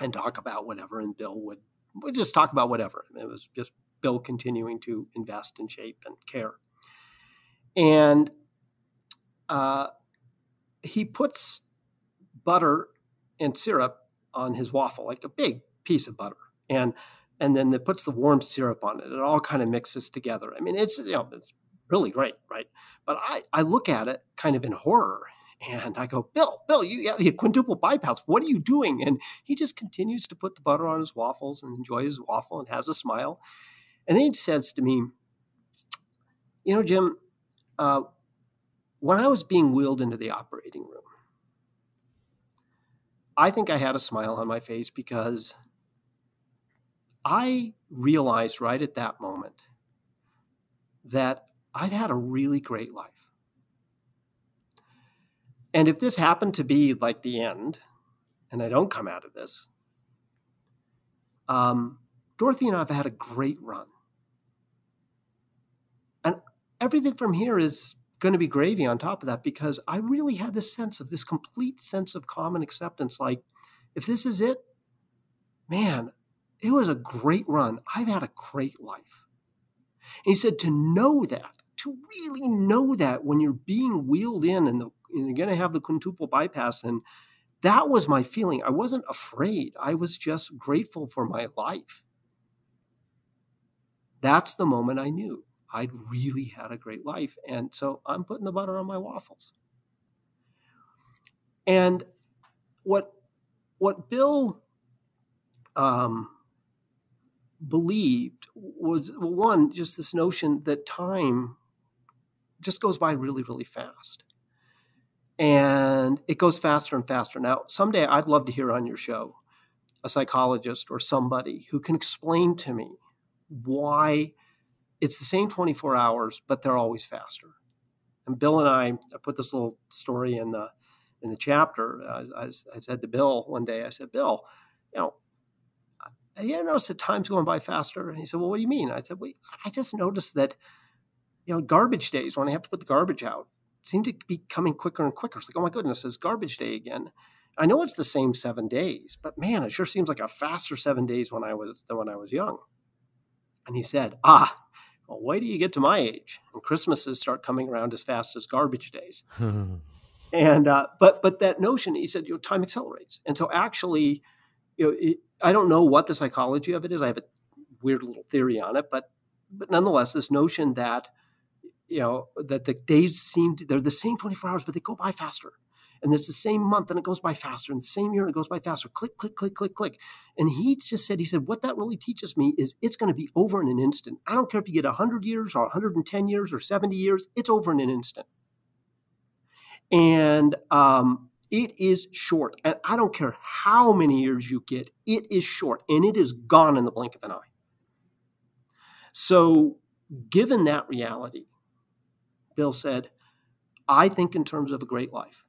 and talk about whatever. And Bill would would just talk about whatever. It was just Bill continuing to invest and shape and care. And uh, he puts butter and syrup on his waffle, like a big piece of butter. And and then it puts the warm syrup on it. It all kind of mixes together. I mean, it's you know it's really great, right? But I I look at it kind of in horror, and I go, Bill, Bill, you a quintuple bypass. What are you doing? And he just continues to put the butter on his waffles and enjoy his waffle and has a smile. And then he says to me, you know, Jim, uh, when I was being wheeled into the operating room, I think I had a smile on my face because I realized right at that moment that I'd had a really great life. And if this happened to be like the end, and I don't come out of this, um, Dorothy and I have had a great run. And everything from here is going to be gravy on top of that because I really had this sense of this complete sense of common acceptance. Like, if this is it, man, it was a great run. I've had a great life. And he said to know that, to really know that when you're being wheeled in and, the, and you're going to have the quintuple bypass, and that was my feeling. I wasn't afraid. I was just grateful for my life. That's the moment I knew I'd really had a great life. And so I'm putting the butter on my waffles. And what what Bill um, believed was well, one just this notion that time just goes by really really fast. And it goes faster and faster. Now someday i'd love to hear on your show a psychologist or somebody who can explain to me why it's the same 24 hours but they're always faster. And bill and i i put this little story in the in the chapter uh, I, I said to bill one day i said bill you know you notice that time's going by faster? And he said, well, what do you mean? I said, well, I just noticed that, you know, garbage days when I have to put the garbage out seem to be coming quicker and quicker. It's like, oh my goodness, it's garbage day again. I know it's the same seven days, but man, it sure seems like a faster seven days when I was than when I was young. And he said, ah, well, wait till you get to my age and Christmases start coming around as fast as garbage days. and uh, but but that notion, he said, you know, time accelerates, and so actually, you know, it, I don't know what the psychology of it is. I have a weird little theory on it, but but nonetheless, this notion that you know that the days seem to, they're the same 24 hours, but they go by faster. And it's the same month and it goes by faster, and the same year and it goes by faster. Click, click, click, click, click. And he just said, he said, what that really teaches me is it's going to be over in an instant. I don't care if you get 100 years or 110 years or 70 years, it's over in an instant. And um, it is short. And I don't care how many years you get, it is short and it is gone in the blink of an eye. So, given that reality, Bill said, I think in terms of a great life.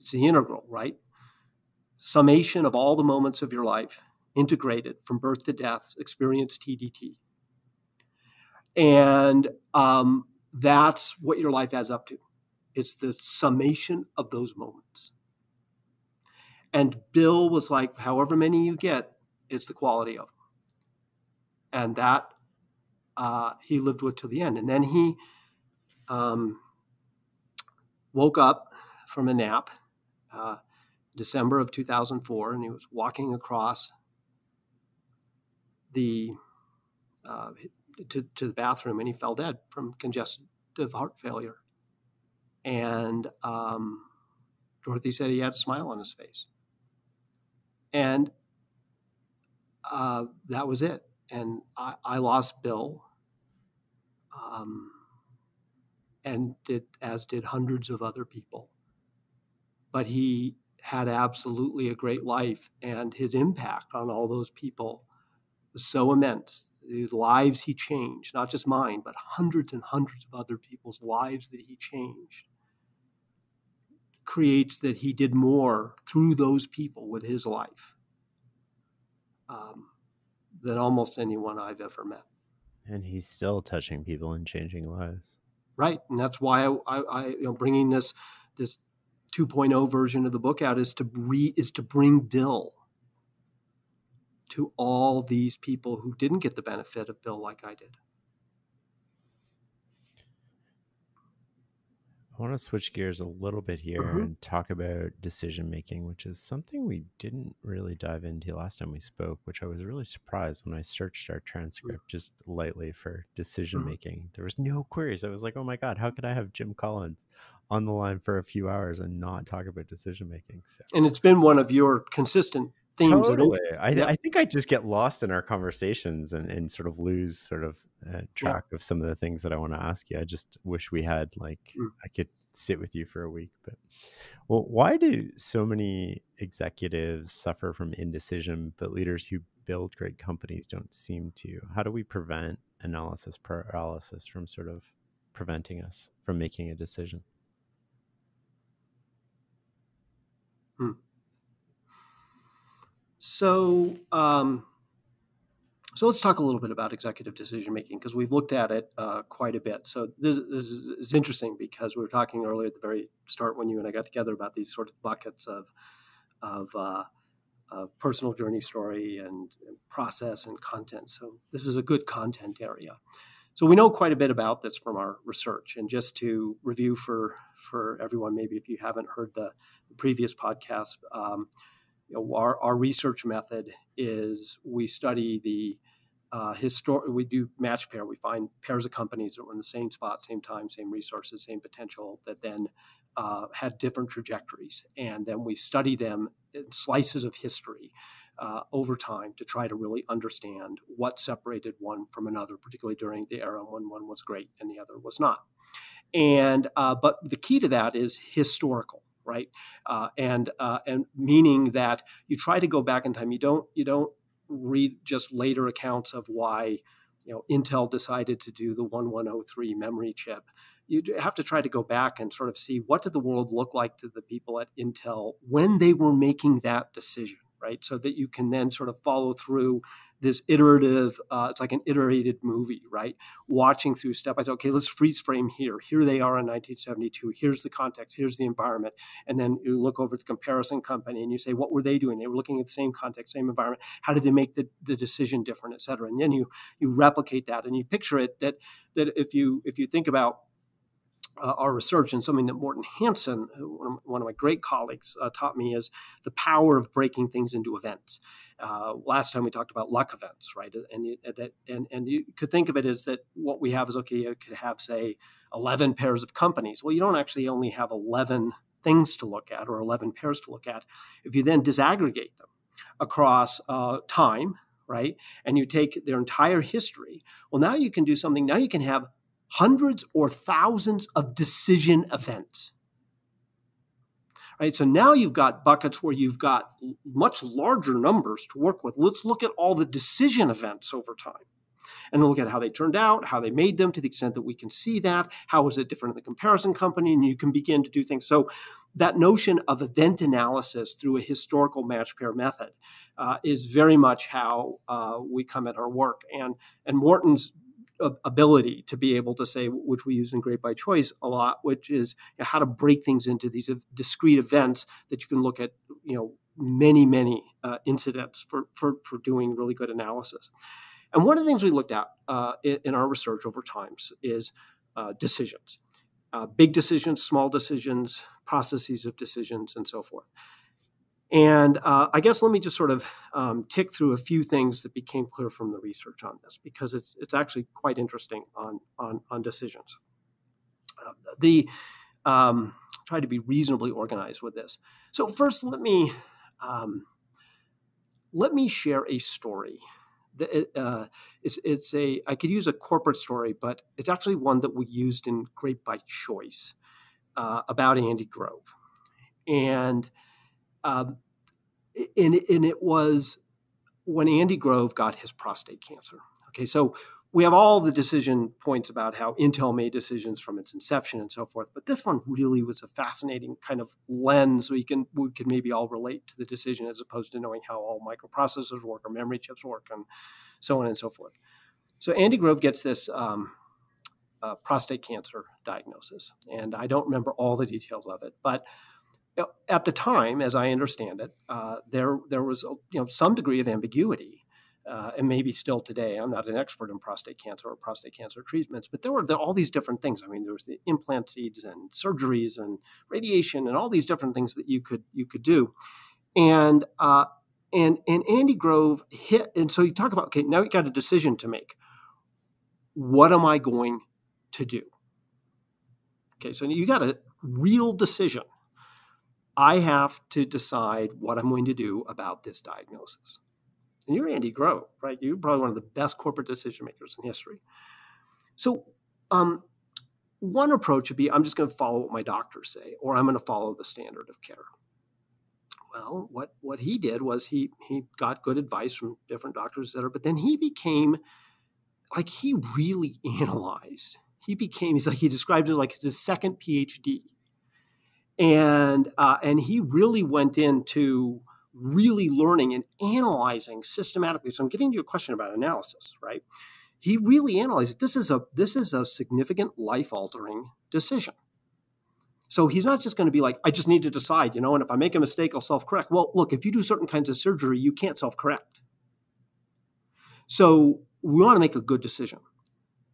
It's the integral, right? Summation of all the moments of your life, integrated from birth to death, experience TDT. And um, that's what your life adds up to. It's the summation of those moments. And Bill was like, however many you get, it's the quality of them. And that uh, he lived with to the end. And then he um, woke up from a nap, uh, December of 2004, and he was walking across the uh, to, to the bathroom, and he fell dead from congestive heart failure. And um, Dorothy said he had a smile on his face. And uh, that was it. And I, I lost Bill, um, and did as did hundreds of other people. But he had absolutely a great life, and his impact on all those people was so immense. The lives he changed, not just mine, but hundreds and hundreds of other people's lives that he changed creates that he did more through those people with his life um, than almost anyone I've ever met. And he's still touching people and changing lives. Right, and that's why I, I, I you know, bringing this this 2.0 version of the book out is to re, is to bring Bill to all these people who didn't get the benefit of Bill like I did. I want to switch gears a little bit here mm-hmm. and talk about decision making, which is something we didn't really dive into last time we spoke, which I was really surprised when I searched our transcript just lightly for decision making. Mm-hmm. There was no queries. I was like, oh my God, how could I have Jim Collins on the line for a few hours and not talk about decision making? So. And it's been one of your consistent themes. Totally. I, I, think I just get lost in our conversations and, and sort of lose sort of uh, track yeah. of some of the things that I want to ask you. I just wish we had like mm. I could sit with you for a week. But well, why do so many executives suffer from indecision, but leaders who build great companies don't seem to? How do we prevent analysis paralysis from sort of preventing us from making a decision? Hmm. So, um, so let's talk a little bit about executive decision making because we've looked at it uh, quite a bit. So this, this is, is, interesting because we were talking earlier at the very start when you and I got together about these sort of buckets of of, uh, of personal journey story and, and, process and content. So this is a good content area. So we know quite a bit about this from our research. And just to review for for everyone, maybe if you haven't heard the, the previous podcast. Um, you know, our, our research method is we study the uh, histor- we do match pair. We find pairs of companies that were in the same spot, same time, same resources, same potential that then uh, had different trajectories. And then we study them in slices of history uh, over time to try to really understand what separated one from another, particularly during the era when one was great and the other was not. And uh, but the key to that is historical right? Uh, and uh, and meaning that you try to go back in time. You don't you don't read just later accounts of why you know Intel decided to do the 1103 memory chip. You have to try to go back and sort of see what did the world look like to the people at Intel when they were making that decision, right? So that you can then sort of follow through this iterative uh, it's like an iterated movie right? Watching through step by step okay let's freeze frame here. Here they are in 1972 here's the context. Here's the environment. And then you look over at the comparison company and you say what were they doing? They were looking at the same context same environment. How did they make the, the decision different et cetera? And then you you replicate that and you picture it that that if you if you think about uh, our research and something that Morten Hansen, one of my great colleagues, uh, taught me is the power of breaking things into events. Uh, last time we talked about luck events, right? And you, that and and you could think of it as that what we have is okay. You could have say eleven pairs of companies. Well, you don't actually only have eleven things to look at or eleven pairs to look at. If you then disaggregate them across uh, time, right, and you take their entire history, well, now you can do something. Now you can have hundreds or thousands of decision events. Right, so now you've got buckets where you've got much larger numbers to work with. Let's look at all the decision events over time and look at how they turned out, how they made them to the extent that we can see that, how is it different in the comparison company, and you can begin to do things. So that notion of event analysis through a historical match pair method uh, is very much how uh, we come at our work. And and Morten's ability to be able to say, which we use in Great by Choice a lot, which is you know, how to break things into these discrete events that you can look at, you know, many, many uh, incidents for, for, for doing really good analysis. And one of the things we looked at uh, in, in, our research over times is uh, decisions, uh, big decisions, small decisions, processes of decisions, and so forth. And uh, I guess let me just sort of um, tick through a few things that became clear from the research on this because it's it's actually quite interesting on on, on decisions. Uh, the um, try to be reasonably organized with this. So first, let me um, let me share a story. Uh, it's it's a I could use a corporate story, but it's actually one that we used in Great by Choice uh, about Andy Grove, and um, and, and it was when Andy Grove got his prostate cancer. Okay, so we have all the decision points about how Intel made decisions from its inception and so forth, but this one really was a fascinating kind of lens. We can we can maybe all relate to the decision as opposed to knowing how all microprocessors work or memory chips work and so on and so forth. So Andy Grove gets this um, uh, prostate cancer diagnosis, and I don't remember all the details of it, but at the time, as I understand it, uh, there there was you know some degree of ambiguity, uh, and maybe still today. I'm not an expert in prostate cancer or prostate cancer treatments, but there were there, all these different things. I mean, there was the implant seeds and surgeries and radiation and all these different things that you could you could do, and uh, and and Andy Grove hit. And so you talk about okay, now you got a decision to make. What am I going to do? Okay, so you got a real decision I have to decide what I'm going to do about this diagnosis. And you're Andy Grove, right? You're probably one of the best corporate decision makers in history. So, um, one approach would be I'm just going to follow what my doctors say, or I'm going to follow the standard of care. Well, what, what he did was he, he got good advice from different doctors, et cetera, but then he became like he really analyzed. He became, he's like, he described it like his second PhD and uh, and he really went into really learning and analyzing systematically. So I'm getting to your question about analysis, right? He really analyzed it. This is a this is a significant life altering decision. So he's not just going to be like, I just need to decide, you know, and if I make a mistake, I'll self correct. Well, look, if you do certain kinds of surgery, you can't self correct. So we want to make a good decision.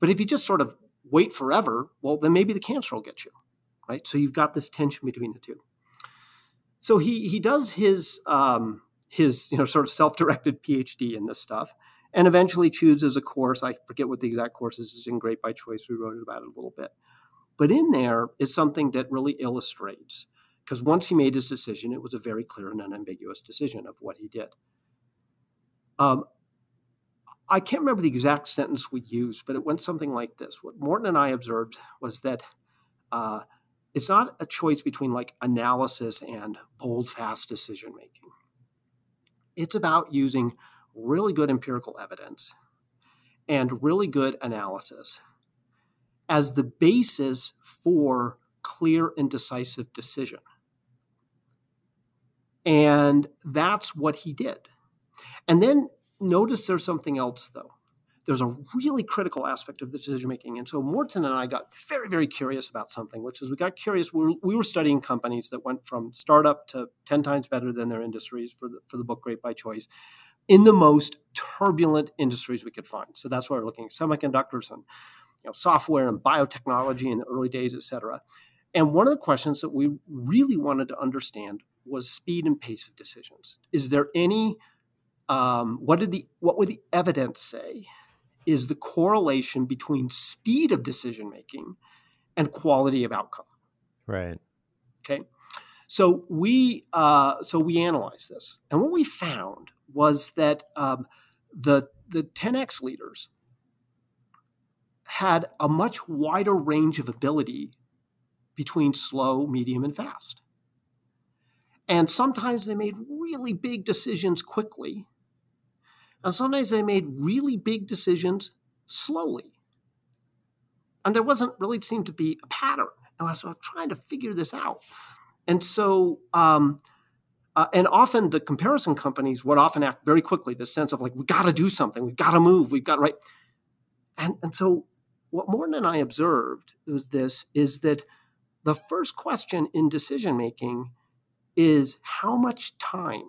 But if you just sort of wait forever, well, then maybe the cancer will get you, right? So you've got this tension between the two. So he he does his um, his you know sort of self directed PhD in this stuff, and eventually chooses a course. I forget what the exact course is. It's in Great by Choice. We wrote about it a little bit, but in there is something that really illustrates because once he made his decision, it was a very clear and unambiguous decision of what he did. Um, I can't remember the exact sentence we used, but it went something like this. What Morten and I observed was that uh, it's not a choice between like analysis and bold, fast decision making. It's about using really good empirical evidence and really good analysis as the basis for clear and decisive decision. And that's what he did. And then notice there's something else, though. There's a really critical aspect of the decision making. And so Morten and I got very, very curious about something, which is we got curious. We were, we were studying companies that went from startup to 10 times better than their industries for the, for the book Great by Choice in the most turbulent industries we could find. So that's why we're looking at semiconductors and you know, software and biotechnology in the early days, et cetera. And one of the questions that we really wanted to understand was speed and pace of decisions. Is there any um, what did the what would the evidence say is the correlation between speed of decision making and quality of outcome? Right. Okay. So we uh, so we analyzed this, and what we found was that um, the the 10x leaders had a much wider range of ability between slow, medium, and fast. And sometimes they made really big decisions quickly, and sometimes they made really big decisions slowly. And there wasn't really seemed to be a pattern. And I was trying to figure this out. And so, um, uh, and often the comparison companies would often act very quickly, the sense of like, we got to do something, we've got to move, we've got right. And, and so, what Morten and I observed was this is that the first question in decision making is how much time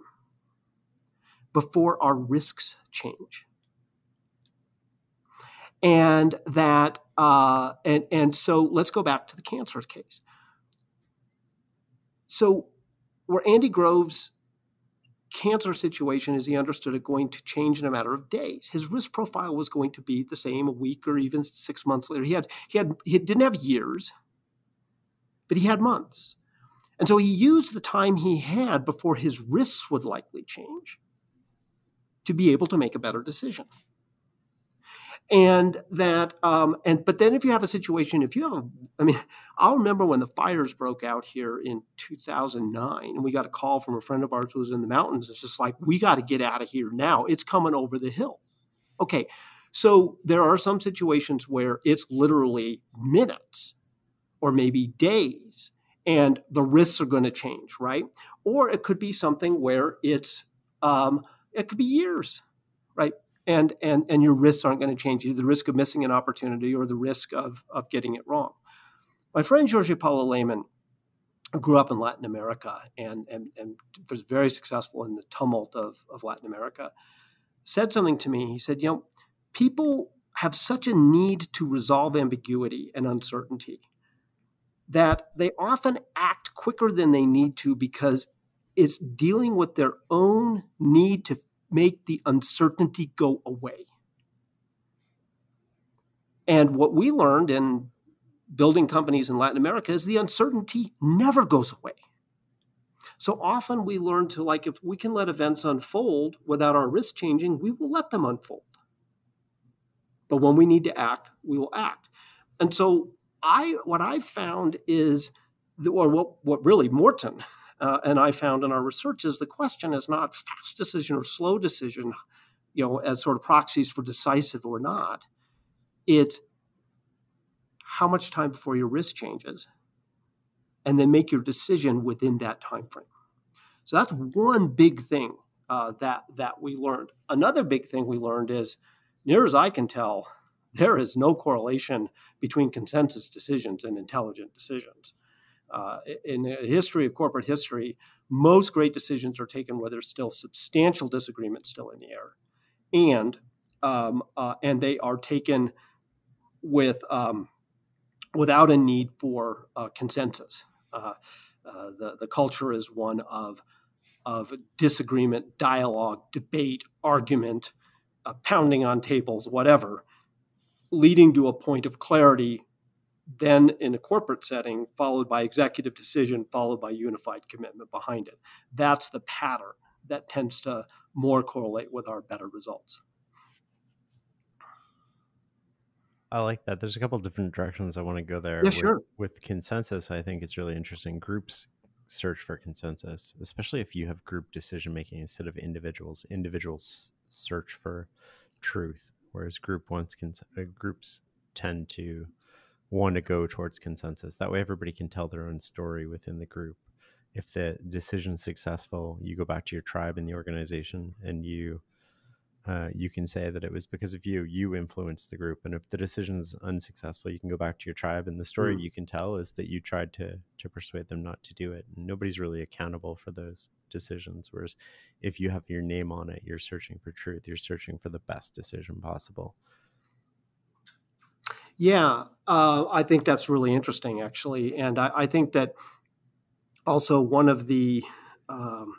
before our risks change. And that, uh, and, and so let's go back to the cancer case. So, where Andy Grove's cancer situation, as he understood it, going to change in a matter of days. His risk profile was going to be the same a week or even six months later. He had he had he didn't have years, but he had months. And so he used the time he had before his risks would likely change to be able to make a better decision. And that um, and but then if you have a situation if you have a i mean i'll remember when the fires broke out here in 2009 and we got a call from a friend of ours who was in the mountains. It's just like we got to get out of here now. It's coming over the hill. Okay so there are some situations where it's literally minutes or maybe days and the risks are going to change right? Or it could be something where it's um, it could be years, right? And and and your risks aren't going to change. Either the risk of missing an opportunity or the risk of of getting it wrong. My friend Jorge Paulo Lemann grew up in Latin America and, and, and was very successful in the tumult of, of Latin America, said something to me. He said, You know, people have such a need to resolve ambiguity and uncertainty that they often act quicker than they need to because it's dealing with their own need to make the uncertainty go away. And what we learned in building companies in Latin America is the uncertainty never goes away. So often we learn to like, if we can let events unfold without our risk changing, we will let them unfold. But when we need to act, we will act. And so I, what I found is, or what, what really Morten uh, and I found in our research is the question is not fast decision or slow decision, you know, as sort of proxies for decisive or not. It's how much time before your risk changes and then make your decision within that time frame. So that's one big thing uh, that that we learned. Another big thing we learned is, near as I can tell, there is no correlation between consensus decisions and intelligent decisions. Uh, in the history of corporate history, most great decisions are taken where there's still substantial disagreement still in the air, and um, uh, and they are taken with um, without a need for uh, consensus. Uh, uh, the the culture is one of of disagreement, dialogue, debate, argument, uh, pounding on tables, whatever, leading to a point of clarity. Then, in a corporate setting, followed by executive decision, followed by unified commitment behind it. That's the pattern that tends to more correlate with our better results. I like that. There's a couple different directions I want to go there. Yeah, with, sure. With consensus, I think it's really interesting. Groups search for consensus, especially if you have group decision making instead of individuals. Individuals search for truth, whereas group wants cons- uh, groups tend to want to go towards consensus. That way, everybody can tell their own story within the group. If the decision's successful, you go back to your tribe in the organization and you uh, you can say that it was because of you. You influenced the group, and if the decision is unsuccessful, you can go back to your tribe, and the story mm. you can tell is that you tried to to persuade them not to do it. And nobody's really accountable for those decisions. Whereas, if you have your name on it, you're searching for truth. You're searching for the best decision possible. Yeah, uh, I think that's really interesting, actually, and I, I think that also one of the um,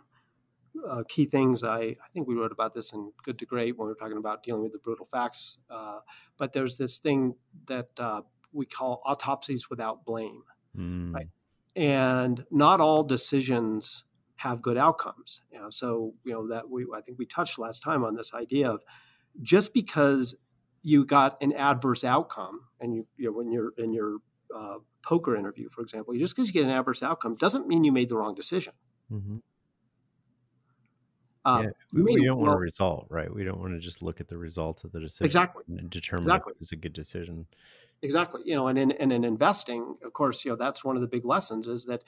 uh, key things. I, I think we wrote about this in Good to Great when we were talking about dealing with the brutal facts. Uh, but there's this thing that uh, we call autopsies without blame. Mm. Right? And not all decisions have good outcomes. You know, so you know that we I think we touched last time on this idea of just because you got an adverse outcome, and you, you know when you're in your uh, poker interview, for example, just because you get an adverse outcome doesn't mean you made the wrong decision. Mm-hmm. Um, yeah, we, we don't want a result, right? We don't want to just look at the result of the decision exactly and determine exactly. if it was a good decision. Exactly. You know, and in and in investing, of course, you know that's one of the big lessons is that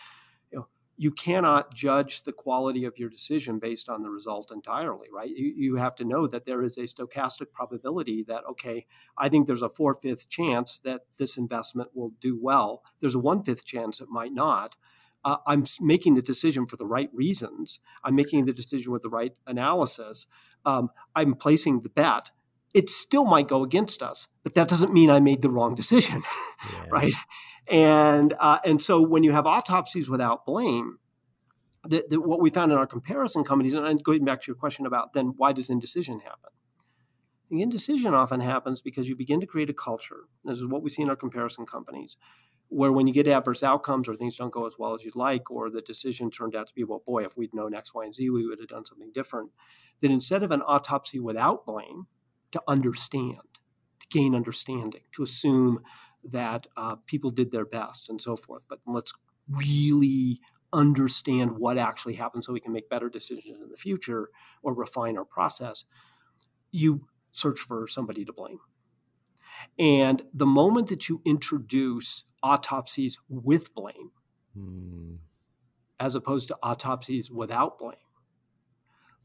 you cannot judge the quality of your decision based on the result entirely, right? You, you have to know that there is a stochastic probability that, okay, I think there's a four fifth chance that this investment will do well. There's a one fifth chance it might not uh, I'm making the decision for the right reasons. I'm making the decision with the right analysis. Um, I'm placing the bet. It still might go against us, but that doesn't mean I made the wrong decision, yeah. right? And uh, and so when you have autopsies without blame, what we found in our comparison companies, and going back to your question about then why does indecision happen? The indecision often happens because you begin to create a culture. This is what we see in our comparison companies, where when you get adverse outcomes or things don't go as well as you'd like, or the decision turned out to be, well, boy, if we'd known X, Y, and Z, we would have done something different, then instead of an autopsy without blame, to understand, to gain understanding, to assume that uh, people did their best and so forth. But let's really understand what actually happened so we can make better decisions in the future or refine our process. You search for somebody to blame. And the moment that you introduce autopsies with blame, mm. as opposed to autopsies without blame,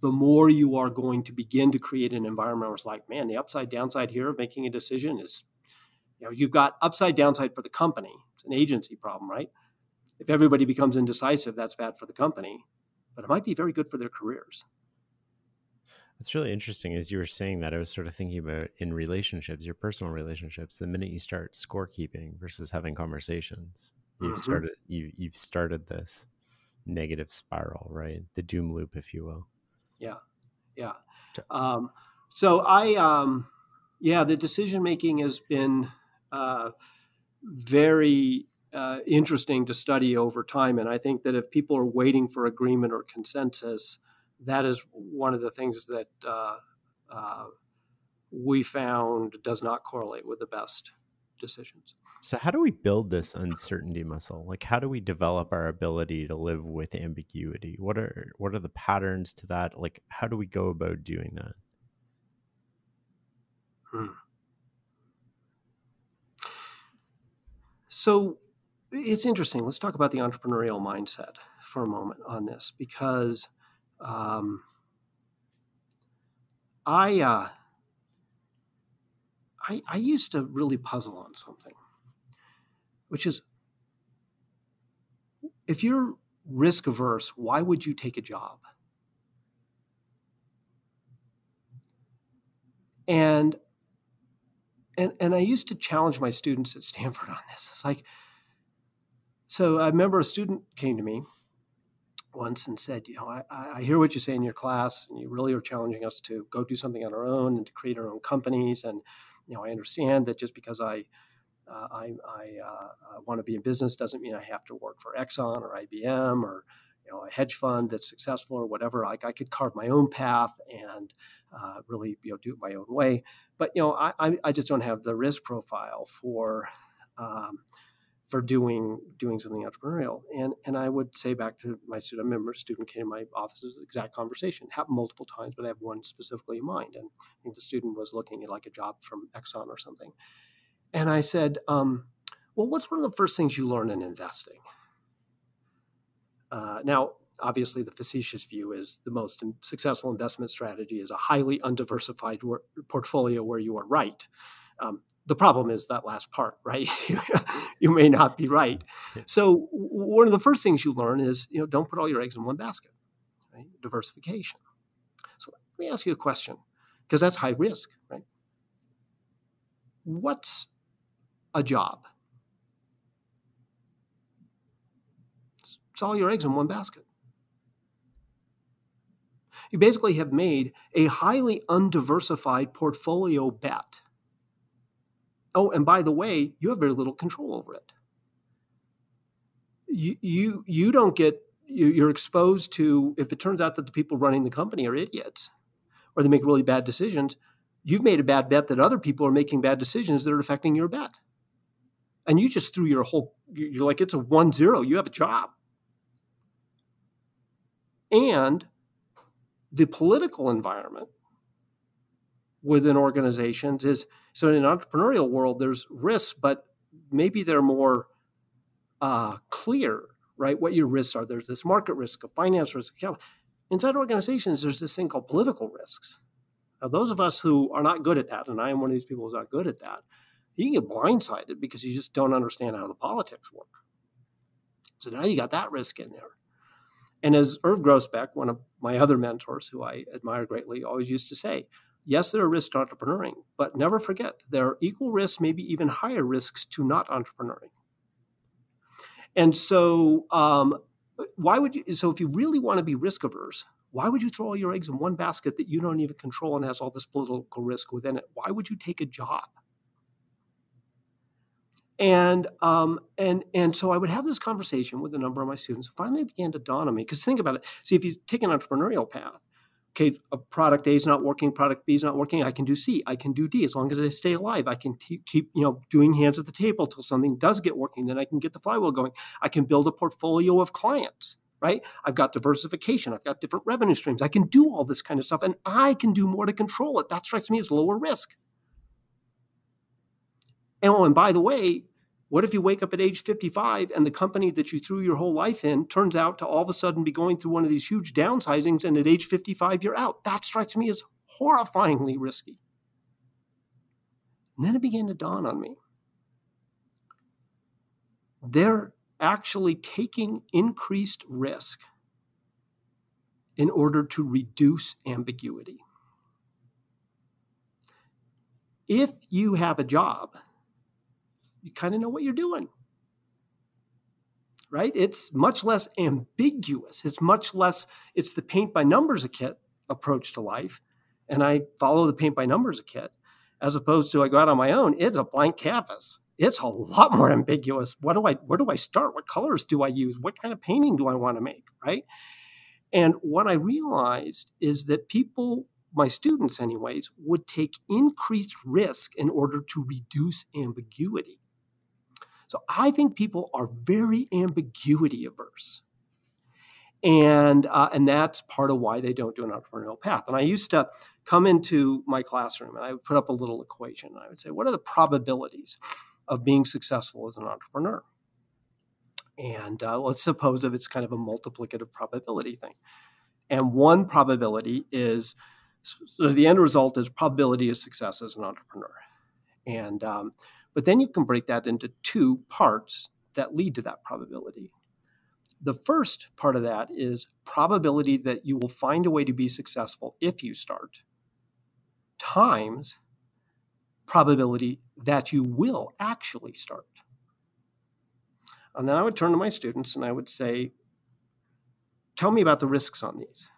the more you are going to begin to create an environment where it's like, man, the upside downside here of making a decision is, you know, you've got upside downside for the company. It's an agency problem, right? If everybody becomes indecisive, that's bad for the company, but it might be very good for their careers. It's really interesting. As you were saying that, I was sort of thinking about in relationships, your personal relationships, the minute you start scorekeeping versus having conversations, you've mm-hmm. started you you've started this negative spiral, right? The doom loop, if you will. Yeah, yeah. Um, so I, um, yeah, the decision making has been uh, very uh, interesting to study over time, and I think that if people are waiting for agreement or consensus, that is one of the things that uh, uh, we found does not correlate with the best decisions. So, how do we build this uncertainty muscle? Like, how do we develop our ability to live with ambiguity? What are what are the patterns to that? Like, how do we go about doing that? Hmm. So, it's interesting. Let's talk about the entrepreneurial mindset for a moment on this because um, I, uh, I I used to really puzzle on something, which is if you're risk averse, why would you take a job? And and and I used to challenge my students at Stanford on this. It's like, so I remember a student came to me once and said, you know, I, I hear what you say in your class, and you really are challenging us to go do something on our own and to create our own companies. And you know, I understand that just because I uh, I, I uh, want to be in business doesn't mean I have to work for Exxon or IBM or you know a hedge fund that's successful or whatever. Like I could carve my own path and uh, really you know do it my own way. But you know I, I just don't have the risk profile for um, for doing doing something entrepreneurial. And and I would say back to my student, a student came to my office, exact conversation. Happened multiple times, but I have one specifically in mind. And I think the student was looking at like a job from Exxon or something. And I said, um, well, what's one of the first things you learn in investing? Uh, now, obviously, the facetious view is the most successful investment strategy is a highly undiversified wor- portfolio where you are right. Um, the problem is that last part, right? you may not be right. So one of the first things you learn is, you know, don't put all your eggs in one basket. Right? Diversification. So let me ask you a question, because that's high risk, right? What's a job? It's all your eggs in one basket. You basically have made a highly undiversified portfolio bet Oh, and by the way, you have very little control over it. You you you don't get you're exposed to if it turns out that the people running the company are idiots or they make really bad decisions, you've made a bad bet that other people are making bad decisions that are affecting your bet. And you just threw your whole you're like it's a 1-0, you have a job. And the political environment within organizations is so in an entrepreneurial world there's risks but maybe they're more uh, clear right? What your risks are. There's this market risk a finance risk inside organizations there's this thing called political risks. Now those of us who are not good at that and i am one of these people who's not good at that you can get blindsided because you just don't understand how the politics work. So now you got that risk in there and as Irv Grousbeck, one of my other mentors who I admire greatly, always used to say, yes, there are risks to entrepreneuring, but never forget there are equal risks, maybe even higher risks to not entrepreneuring. And so, um, why would you? So, if you really want to be risk averse, why would you throw all your eggs in one basket that you don't even control and has all this political risk within it? Why would you take a job? And um, and and so I would have this conversation with a number of my students. Finally, it began to dawn on me because think about it. See, if you take an entrepreneurial path, okay, product A is not working, product B is not working, I can do C, I can do D. As long as I stay alive, I can keep, keep you know, doing hands at the table till something does get working. Then I can get the flywheel going. I can build a portfolio of clients, right? I've got diversification. I've got different revenue streams. I can do all this kind of stuff, and I can do more to control it. That strikes me as lower risk. And, oh, and by the way, what if you wake up at age 55 and the company that you threw your whole life in turns out to all of a sudden be going through one of these huge downsizings and at age 55 you're out? That strikes me as horrifyingly risky. And then it began to dawn on me. They're actually taking increased risk in order to reduce ambiguity. If you have a job you kind of know what you're doing. Right? It's much less ambiguous. It's much less, it's the paint by numbers a kit approach to life. And I follow the paint by numbers a kit as opposed to I go out on my own. It's a blank canvas. It's a lot more ambiguous. What do I where do I start? What colors do I use? What kind of painting do I want to make? Right. And what I realized is that people my students, anyways, would take increased risk in order to reduce ambiguity. So I think people are very ambiguity averse. And, uh, and that's part of why they don't do an entrepreneurial path. And I used to come into my classroom and I would put up a little equation. And I would say, what are the probabilities of being successful as an entrepreneur? And uh, let's suppose if it's kind of a multiplicative probability thing. And one probability is so the end result is probability of success as an entrepreneur. And um, but then you can break that into two parts that lead to that probability. The first part of that is probability that you will find a way to be successful if you start, times probability that you will actually start. And then I would turn to my students and I would say, Tell me about the risks on these.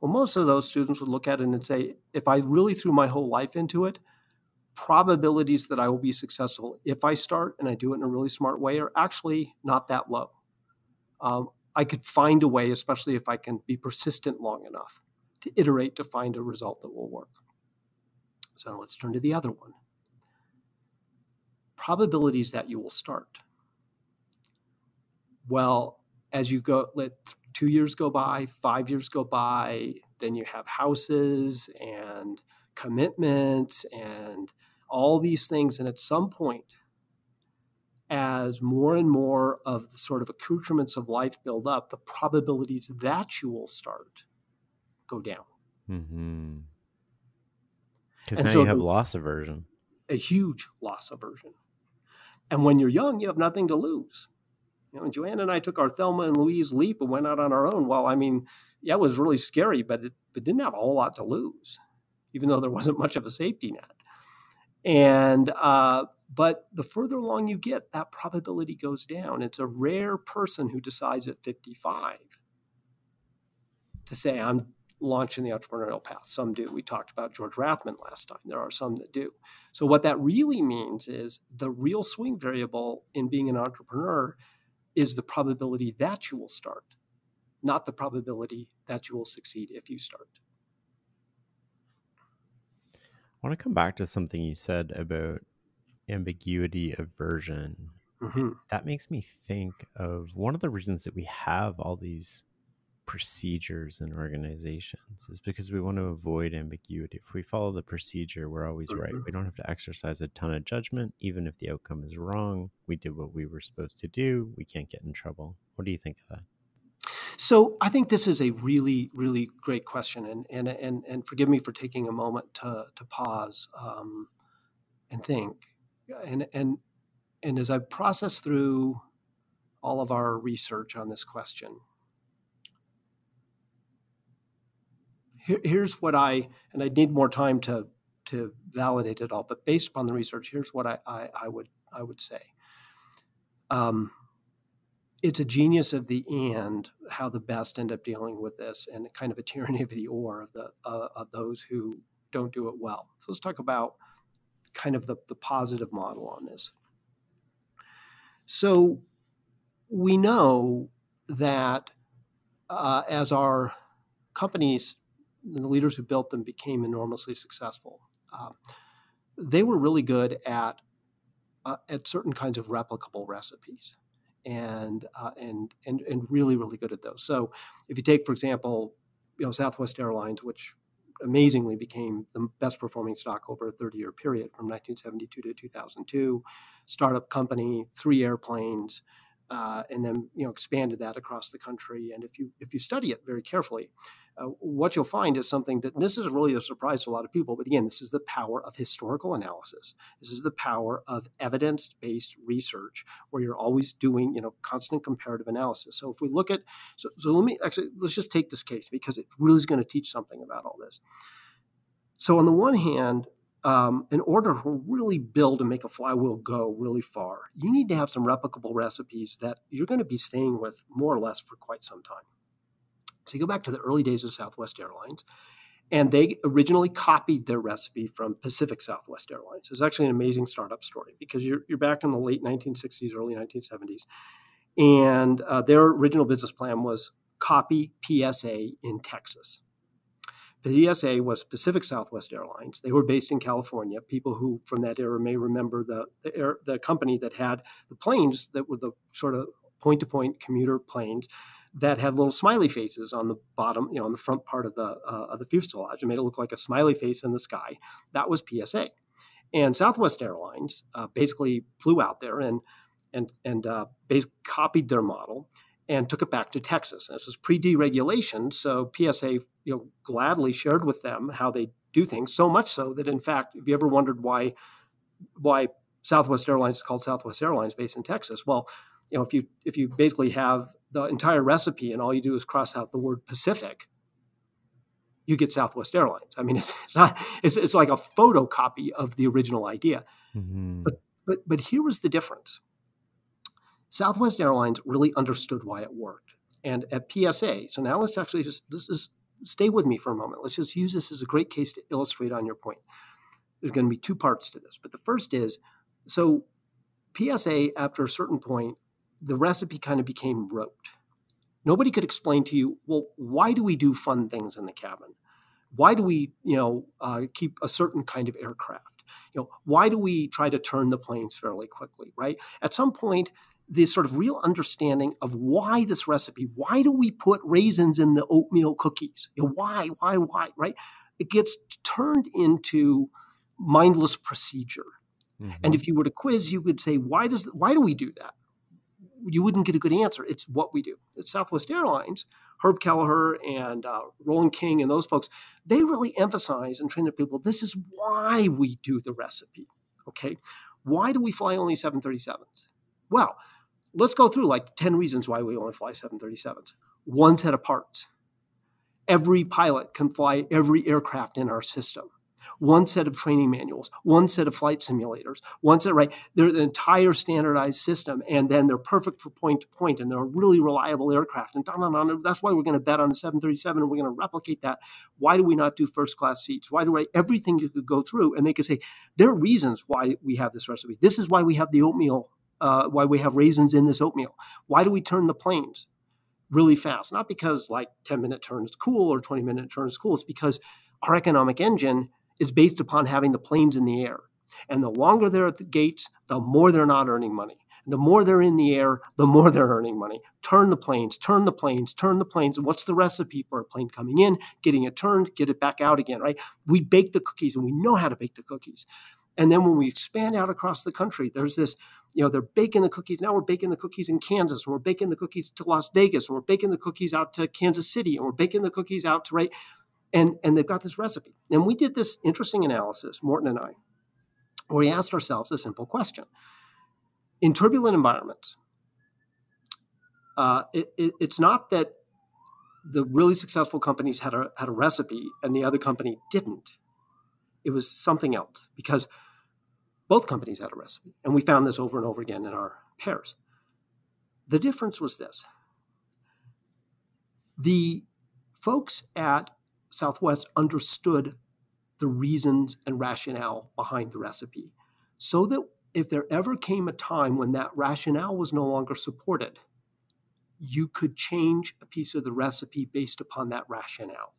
Well, most of those students would look at it and say, If I really threw my whole life into it, probabilities that I will be successful if I start and I do it in a really smart way are actually not that low. Um, I could find a way, especially if I can be persistent long enough to iterate to find a result that will work. So let's turn to the other one. Probabilities that you will start. Well, as you go, let two years go by, five years go by, then you have houses and commitments and all these things. And at some point, as more and more of the sort of accoutrements of life build up, the probabilities that you will start go down. Because mm-hmm. now so you have loss aversion. A huge loss aversion. And when you're young, you have nothing to lose. You know, Joanne and I took our Thelma and Louise leap and went out on our own. Well, I mean, yeah, it was really scary, but it, it didn't have a whole lot to lose, even though there wasn't much of a safety net. And uh, but the further along you get, that probability goes down. It's a rare person who decides at 55 to say, I'm launching the entrepreneurial path. Some do. We talked about George Rathmann last time. There are some that do. So, what that really means is the real swing variable in being an entrepreneur is the probability that you will start, not the probability that you will succeed if you start. I want to come back to something you said about ambiguity aversion. Mm-hmm. That makes me think of one of the reasons that we have all these procedures and organizations is because we want to avoid ambiguity. If we follow the procedure, we're always mm-hmm. right. We don't have to exercise a ton of judgment, even if the outcome is wrong. We did what we were supposed to do. We can't get in trouble. What do you think of that? So I think this is a really, really great question, and and and, and forgive me for taking a moment to to pause um, and think, and and and as I process through all of our research on this question, here, here's what I and I need more time to to validate it all, but based upon the research, here's what I I, I would I would say. Um, it's a genius of the and how the best end up dealing with this, and kind of a tyranny of the or of the uh, of those who don't do it well. So let's talk about kind of the, the positive model on this. So we know that uh, as our companies, the leaders who built them became enormously successful, uh, they were really good at uh, at certain kinds of replicable recipes and uh, and and and really really good at those. So if you take for example, you know Southwest Airlines, which amazingly became the best performing stock over a 30 year period from 1972 to 2002, startup company, three airplanes. Uh, and then you know expanded that across the country. And if you if you study it very carefully, uh, what you'll find is something that this is really a surprise to a lot of people. But again, this is the power of historical analysis. This is the power of evidence-based research, where you're always doing, you know, constant comparative analysis. So if we look at, so, so let me actually let's just take this case because it really is going to teach something about all this. So on the one hand, um, in order to really build and make a flywheel go really far, you need to have some replicable recipes that you're going to be staying with more or less for quite some time. So you go back to the early days of Southwest Airlines, and they originally copied their recipe from Pacific Southwest Airlines. It's actually an amazing startup story because you're, you're back in the late 1960s, early 1970s. And uh, their original business plan was copy PSA in Texas. PSA was Pacific Southwest Airlines. They were based in California. People who from that era may remember the the, air, the company that had the planes that were the sort of point to point commuter planes that had little smiley faces on the bottom, you know, on the front part of the uh, of the fuselage. It made it look like a smiley face in the sky. That was PSA. And Southwest Airlines uh, basically flew out there and and and uh, basically copied their model and took it back to Texas. And this was pre-deregulation, so PSA you know gladly shared with them how they do things. So much so that in fact, if you ever wondered why why Southwest Airlines is called Southwest Airlines based in Texas, well, you know if you if you basically have the entire recipe and all you do is cross out the word Pacific, you get Southwest Airlines. I mean, it's, it's not it's, it's like a photocopy of the original idea. Mm-hmm. But but but here was the difference. Southwest Airlines really understood why it worked. And at PSA, so now let's actually just this is stay with me for a moment. Let's just use this as a great case to illustrate on your point. There's going to be two parts to this, but the first is so PSA after a certain point, the recipe kind of became rote. Nobody could explain to you, well, why do we do fun things in the cabin? Why do we, you know, uh, keep a certain kind of aircraft? You know, why do we try to turn the planes fairly quickly? Right? At some point, the sort of real understanding of why this recipe, why do we put raisins in the oatmeal cookies? You know, why, why, why, right? It gets turned into mindless procedure. Mm-hmm. And if you were to quiz, you would say, why does why do we do that? You wouldn't get a good answer. It's what we do. At Southwest Airlines, Herb Kelleher and uh, Rollin King and those folks, they really emphasize and train their people. This is why we do the recipe. Okay, why do we fly only 737s? Well, let's go through like 10 reasons why we only fly 737s. One set of parts. Every pilot can fly every aircraft in our system. One set of training manuals, one set of flight simulators, one set, right? They're an entire standardized system, and then they're perfect for point to point, and they're a really reliable aircraft. And. That's why we're going to bet on the 737, and we're going to replicate that. Why do we not do first class seats? Why do I, everything you could go through, and they could say, there are reasons why we have this recipe. This is why we have the oatmeal uh, why we have raisins in this oatmeal. Why do we turn the planes really fast? Not because like 10 minute turn is cool or 20 minute turn is cool. It's because our economic engine is based upon having the planes in the air. And the longer they're at the gates, the more they're not earning money. The more they're in the air, the more they're earning money. Turn the planes, turn the planes, turn the planes. What's the recipe for a plane coming in, getting it turned, get it back out again, right? We bake the cookies and we know how to bake the cookies. And then when we expand out across the country, there's this, you know, they're baking the cookies. Now we're baking the cookies in Kansas, and we're baking the cookies to Las Vegas, and we're baking the cookies out to Kansas City, and we're baking the cookies out to right. And, and they've got this recipe. And we did this interesting analysis, Morten and I, where we asked ourselves a simple question. In turbulent environments, uh, it, it, it's not that the really successful companies had a, had a recipe and the other company didn't it was something else because both companies had a recipe. And we found this over and over again in our pairs. The difference was this the folks at Southwest understood the reasons and rationale behind the recipe so that if there ever came a time when that rationale was no longer supported, you could change a piece of the recipe based upon that rationale.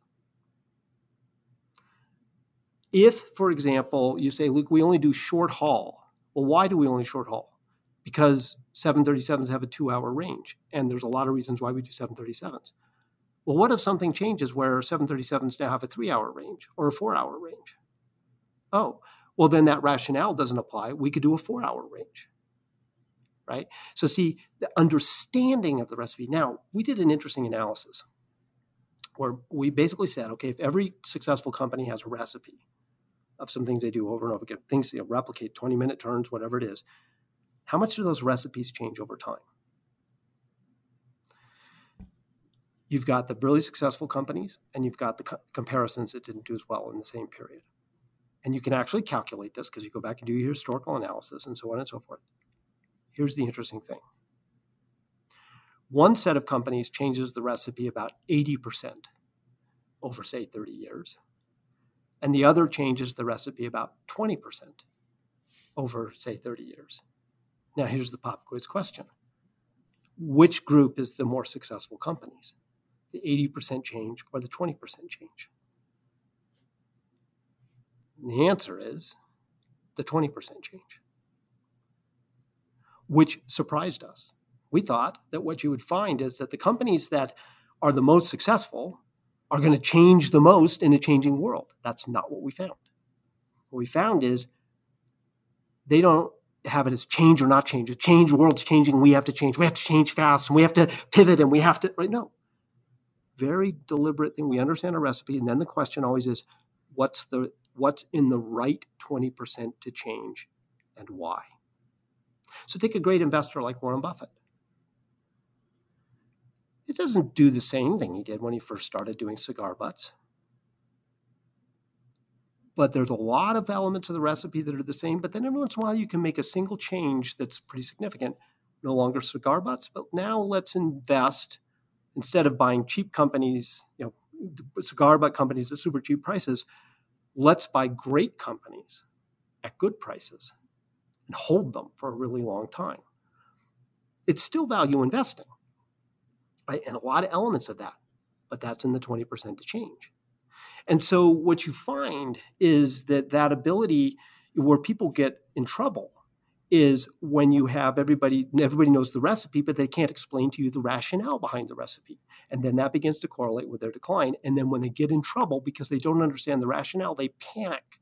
If, for example, you say, Luke, we only do short haul. Well, why do we only short haul? Because 737s have a two hour range, and there's a lot of reasons why we do 737s. Well, what if something changes where 737s now have a three hour range or a four hour range? Oh, well, then that rationale doesn't apply. We could do a four hour range. Right? So, see, the understanding of the recipe. Now, we did an interesting analysis where we basically said, okay, if every successful company has a recipe, of some things they do over and over again, things they replicate, 20 minute turns, whatever it is, how much do those recipes change over time? You've got the really successful companies and you've got the co- comparisons that didn't do as well in the same period. And you can actually calculate this because you go back and do your historical analysis and so on and so forth. Here's the interesting thing one set of companies changes the recipe about 80% over, say, 30 years and the other changes the recipe about 20% over, say, 30 years. Now, here's the pop quiz question Which group is the more successful companies? The 80% change or the 20% change? And the answer is the 20% change, which surprised us. We thought that what you would find is that the companies that are the most successful are going to change the most in a changing world. That's not what we found. What we found is they don't have it as change or not change. Change, the world's changing, we have to change. We have to change fast, and we have to pivot, and we have to, right? No. Very deliberate thing. We understand a recipe, and then the question always is, what's the what's in the right 20% to change and why? So take a great investor like Warren Buffett. It doesn't do the same thing he did when he first started doing cigar butts but there's a lot of elements of the recipe that are the same. But then every once in a while, you can make a single change that's pretty significant. No longer cigar butts, but now let's invest instead of buying cheap companies, you know, cigar butt companies at super cheap prices. Let's buy great companies at good prices and hold them for a really long time. It's still value investing, right? And a lot of elements of that, but that's in the 20% to change. And so what you find is that that ability where people get in trouble is when you have everybody everybody knows the recipe but they can't explain to you the rationale behind the recipe. And then that begins to correlate with their decline. And then when they get in trouble because they don't understand the rationale they panic.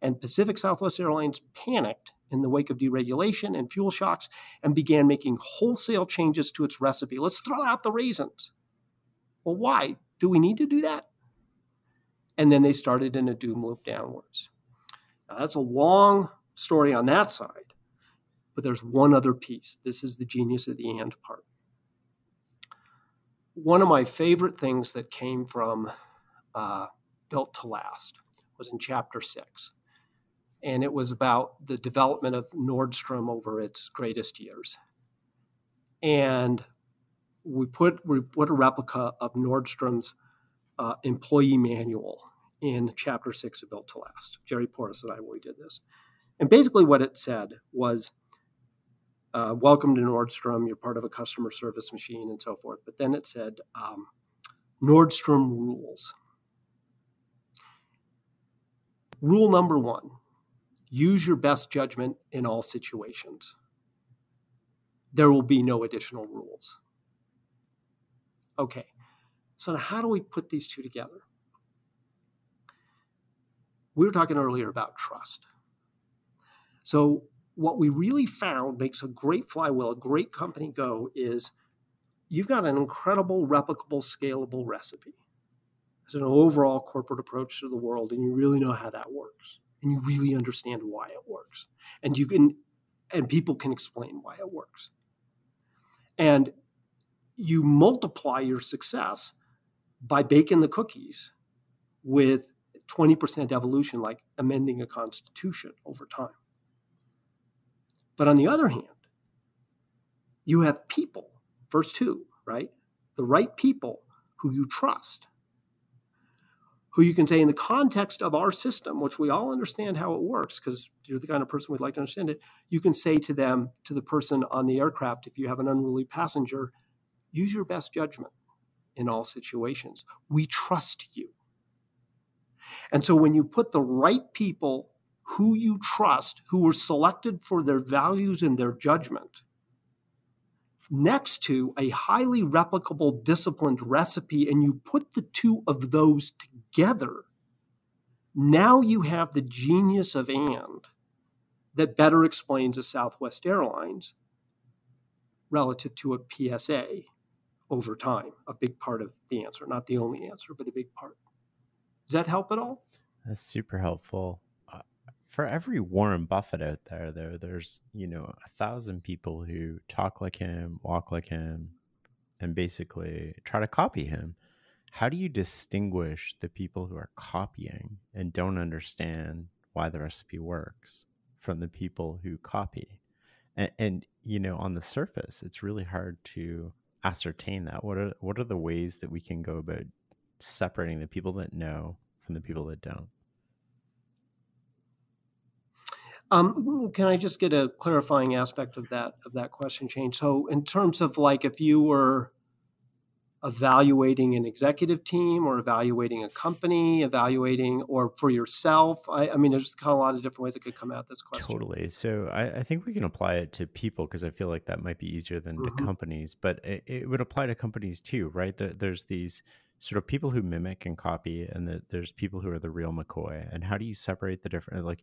And pacific southwest airlines panicked in the wake of deregulation and fuel shocks and began making wholesale changes to its recipe. Let's throw out the raisins. Well why? Do we need to do that? And then they started in a doom loop downwards. Now, that's a long story on that side, but there's one other piece. This is the genius of the and part. One of my favorite things that came from uh, Built to Last was in chapter six. And it was about the development of Nordstrom over its greatest years. And we put, we put a replica of Nordstrom's uh, employee manual in chapter six of Built to Last. Jerry Porras and I, we did this. And basically, what it said was, uh, Welcome to Nordstrom, you're part of a customer service machine, and so forth. But then it said, um, Nordstrom rules. Rule number one use your best judgment in all situations. There will be no additional rules. Okay, so, now, how do we put these two together? We were talking earlier about trust. So, what we really found makes a great flywheel, a great company go is you've got an incredible, replicable, scalable recipe. It's an overall corporate approach to the world, and you really know how that works, and you really understand why it works, and you can, and people can explain why it works, and you multiply your success by baking the cookies with 20% evolution, like amending a constitution over time. But on the other hand, you have people, verse 2, right? The right people who you trust, who you can say, in the context of our system, which we all understand how it works, because you're the kind of person we'd like to understand it, you can say to them, to the person on the aircraft, if you have an unruly passenger, use your best judgment in all situations. We trust you. And so when you put the right people who you trust, who were selected for their values and their judgment, next to a highly replicable, disciplined recipe, and you put the two of those together, now you have the genius of and that better explains a Southwest Airlines relative to a PSA over time, a big part of the answer, not the only answer, but a big part. Does that help at all? That's super helpful. For every Warren Buffett out there, though, there's you know a thousand people who talk like him, walk like him, and basically try to copy him. How do you distinguish the people who are copying and don't understand why the recipe works from the people who copy? And, and you know, on the surface, it's really hard to ascertain that? What are what are the ways that we can go about separating the people that know from the people that don't? Um, can I just get a clarifying aspect of that of that question change? So, in terms of like, if you were evaluating an executive team or evaluating a company, evaluating or for yourself? I, I mean, there's kind of a lot of different ways it could come at this question. Totally. So I, I think we can apply it to people because I feel like that might be easier than mm-hmm. to companies, but it, it, would apply to companies too, right? There, there's these sort of people who mimic and copy, and the, there's people who are the real McCoy. And how do you separate the different, like,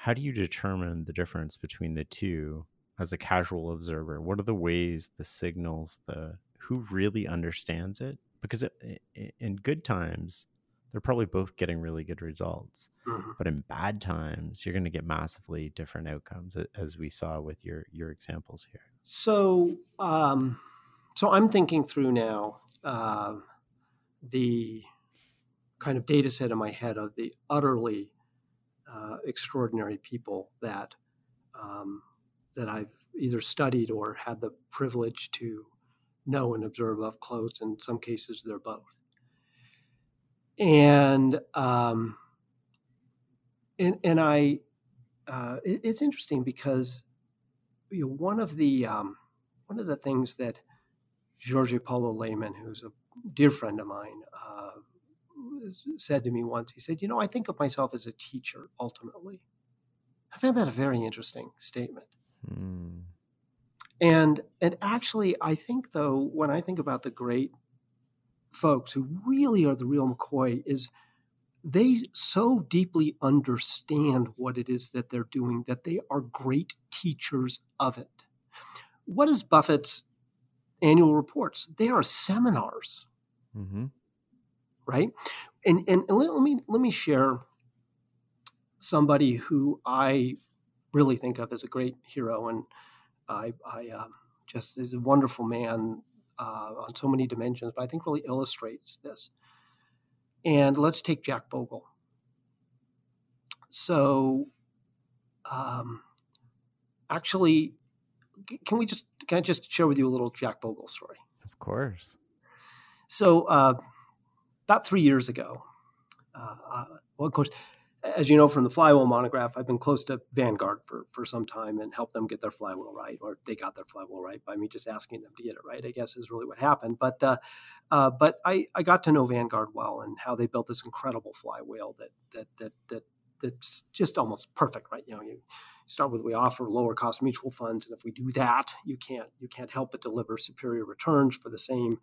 how do you determine the difference between the two as a casual observer? What are the ways, the signals, the who really understands it? Because it, in good times, they're probably both getting really good results. Mm-hmm. But in bad times, you're going to get massively different outcomes, as we saw with your your examples here. So, um, so I'm thinking through now uh, the kind of data set in my head of the utterly uh, extraordinary people that um, that I've either studied or had the privilege to know and observe up close. In some cases, they're both. And um, and and I, uh, it, it's interesting because you know one of the um, one of the things that Jorge Paulo Lemann, who's a dear friend of mine, uh, said to me once. He said, "You know, I think of myself as a teacher ultimately." I found that a very interesting statement. Mm. And and actually, I think though when I think about the great folks who really are the real McCoy is they so deeply understand what it is that they're doing that they are great teachers of it. What is Buffett's annual reports? They are seminars, mm-hmm. Right? And and let me let me share somebody who I really think of as a great hero, and I, I um, just is a wonderful man uh, on so many dimensions, but I think really illustrates this. And let's take Jack Bogle. So, um, actually, can we just can I just share with you a little Jack Bogle story? Of course. So, uh, about three years ago, uh, uh well, of course, as you know from the flywheel monograph, I've been close to Vanguard for, for some time and helped them get their flywheel right, or they got their flywheel right by me just asking them to get it right. I guess is really what happened. But uh, uh, but I, I got to know Vanguard well and how they built this incredible flywheel that that that that that's just almost perfect, right? You know, you start with we offer lower cost mutual funds, and if we do that, you can't you can't help but deliver superior returns for the same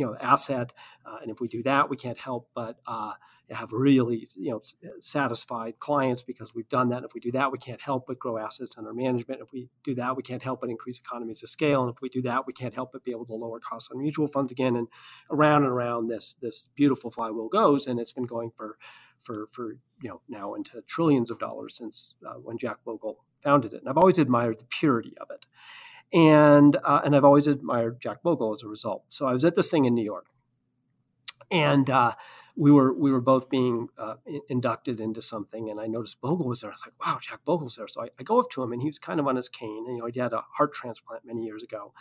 you know asset uh, and if we do that we can't help but uh, have really you know satisfied clients because we've done that. And if we do that we can't help but grow assets under management. If we do that we can't help but increase economies of scale. And if we do that we can't help but be able to lower costs on mutual funds again. And around and around this this beautiful flywheel goes. And it's been going for for for you know now into trillions of dollars since uh, when Jack Bogle founded it. And I've always admired the purity of it and uh, and I've always admired Jack Bogle as a result. So I was at this thing in New York, and uh, we were we were both being uh, inducted into something, and I noticed Bogle was there. I was like, "Wow, Jack Bogle's there!" So I, I, go up to him, and he was kind of on his cane, and you know he had a heart transplant many years ago,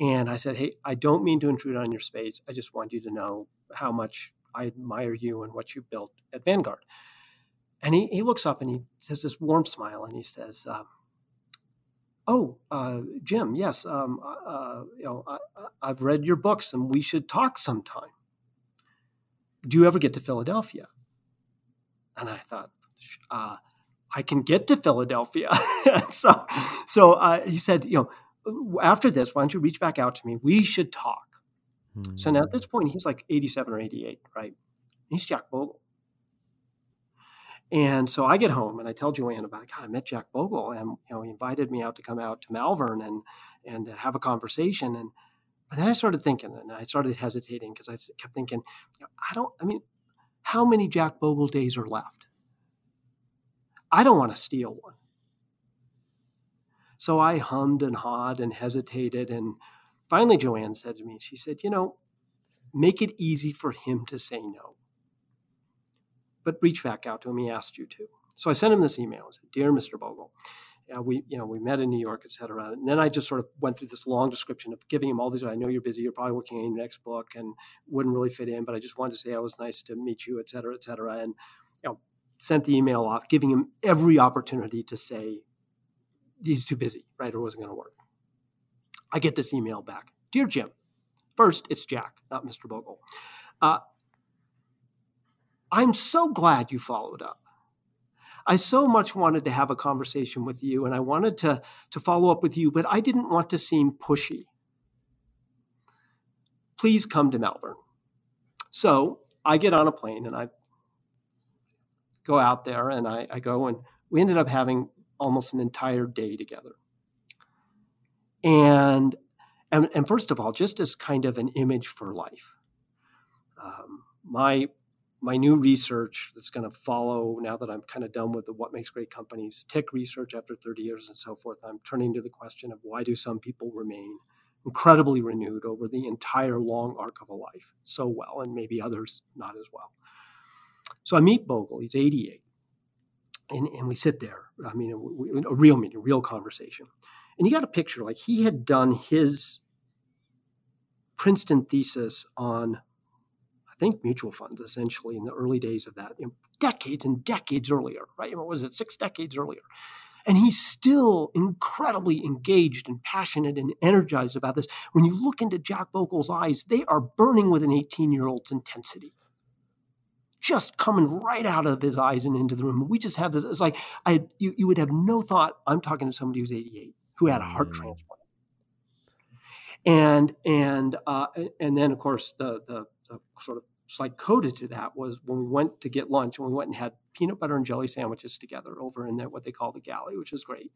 and I said, "Hey, I don't mean to intrude on your space. I just want you to know how much I admire you and what you built at Vanguard." And he, he looks up and he says this warm smile, and he says. Uh, oh, uh, Jim, yes, um, uh, uh you know, I, have read your books and we should talk sometime. Do you ever get to Philadelphia? And I thought, uh, I can get to Philadelphia. so, so uh, he said, you know, after this, why don't you reach back out to me? We should talk. Hmm. So now at this point, he's like 87 or 88, right? He's Jack Bogle. And so I get home and I tell Joanne about, God, I met Jack Bogle, and you know, he invited me out to come out to Malvern and and have a conversation. And but then I started thinking, and I started hesitating because I kept thinking, you know, I don't. I mean, how many Jack Bogle days are left? I don't want to steal one. So I hummed and hawed and hesitated, and finally Joanne said to me, she said, you know, make it easy for him to say no but reach back out to him. He asked you to. So I sent him this email. I said, "Dear Mr. Bogle, yeah, we you know we met in New York, et cetera." And then I just sort of went through this long description of giving him all these. I know you're busy. You're probably working on your next book and wouldn't really fit in, but I just wanted to say it was nice to meet you, et cetera, et cetera. And you know, sent the email off, giving him every opportunity to say he's too busy, right, or wasn't going to work. I get this email back, dear Jim. First, it's Jack, not Mr. Bogle. Uh, I'm so glad you followed up. I so much wanted to have a conversation with you and I wanted to, to follow up with you, but I didn't want to seem pushy. Please come to Malvern. So I get on a plane and I go out there and I, I go and We ended up having almost an entire day together. And, and, and first of all, just as kind of an image for life, um, my my new research that's going to follow now that I'm kind of done with the what makes great companies tech research after 30 years and so forth. I'm turning to the question of why do some people remain incredibly renewed over the entire long arc of a life so well, and maybe others not as well. So I meet Bogle. He's 88 and, and we sit there. I mean, a, a real meeting, a real conversation. And you got a picture like he had done his Princeton thesis on, I think, mutual funds essentially in the early days of that, you know, decades and decades earlier, right? What was it, six decades earlier? And he's still incredibly engaged and passionate and energized about this. When you look into Jack Bogle's eyes, they are burning with an 18 year old's intensity just coming right out of his eyes and into the room. We just have this. It's like I you, you would have no thought. I'm talking to somebody who's 88 who had a heart mm. transplant, and and uh, and then of course the, the the sort of like coded to that was when we went to get lunch and we went and had peanut butter and jelly sandwiches together over in there what they call the galley, which is great.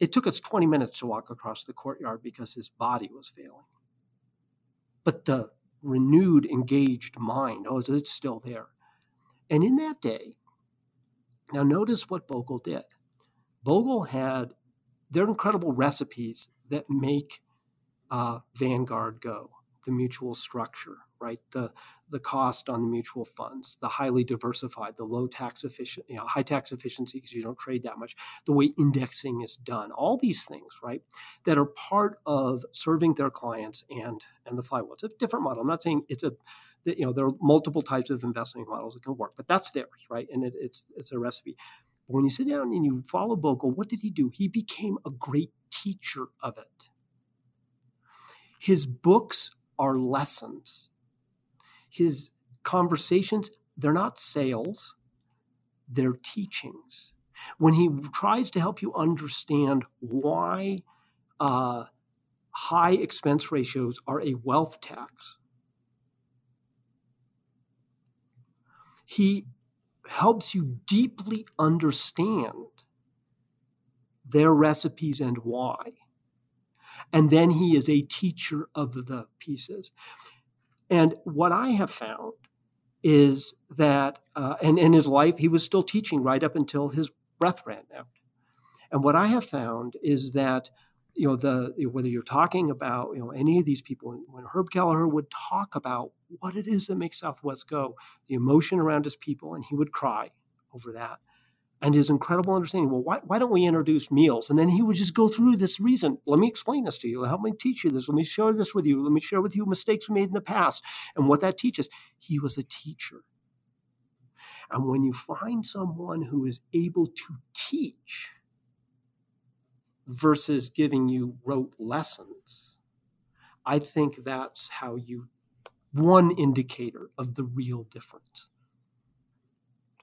It took us 20 minutes to walk across the courtyard because his body was failing. But the renewed, engaged mind. Oh, it's still there. And in that day, now notice what Bogle did. Bogle had their incredible recipes that make uh, Vanguard go, the mutual structure, right? The the cost on the mutual funds, the highly diversified, the low tax efficient, you know, high tax efficiency because you don't trade that much, the way indexing is done, all these things, right, that are part of serving their clients and and the flywheel. It's a different model. I'm not saying it's a you know there are multiple types of investing models that can work, but that's theirs, right? And it, it's it's a recipe. But when you sit down and you follow Bogle, what did he do? He became a great teacher of it. His books are lessons his conversations, they're not sales, they're teachings. When he tries to help you understand why uh, high expense ratios are a wealth tax, he helps you deeply understand their recipes and why. And then he is a teacher of the pieces. And what I have found is that, uh, and in his life, he was still teaching right up until his breath ran out. And what I have found is that, you know, the whether you're talking about, you know, any of these people, when Herb Kelleher would talk about what it is that makes Southwest go, the emotion around his people, and he would cry over that and his incredible understanding. Well, why, why don't we introduce meals? And then he would just go through this reason. Let me explain this to you. Help me teach you this. Let me share this with you. Let me share with you mistakes we made in the past and what that teaches. He was a teacher. And when you find someone who is able to teach versus giving you rote lessons, I think that's how you, one indicator of the real difference.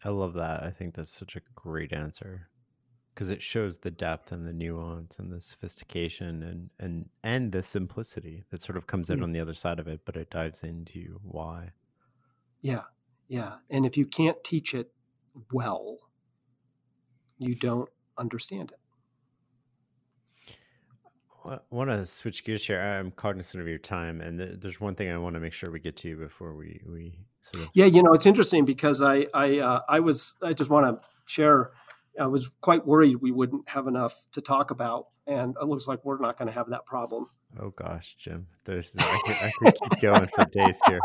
I love that. I think that's such a great answer because it shows the depth and the nuance and the sophistication and and and the simplicity that sort of comes out mm. on the other side of it, but it dives into why. Yeah, yeah. And if you can't teach it well, you don't understand it. I want to switch gears here. I'm cognizant of your time, and there's one thing I want to make sure we get to before we we sort of. Yeah, you know, it's interesting because I I uh, I was I just want to share. I was quite worried we wouldn't have enough to talk about, and it looks like we're not going to have that problem. Oh gosh, Jim, there's I could, I could keep going for days here.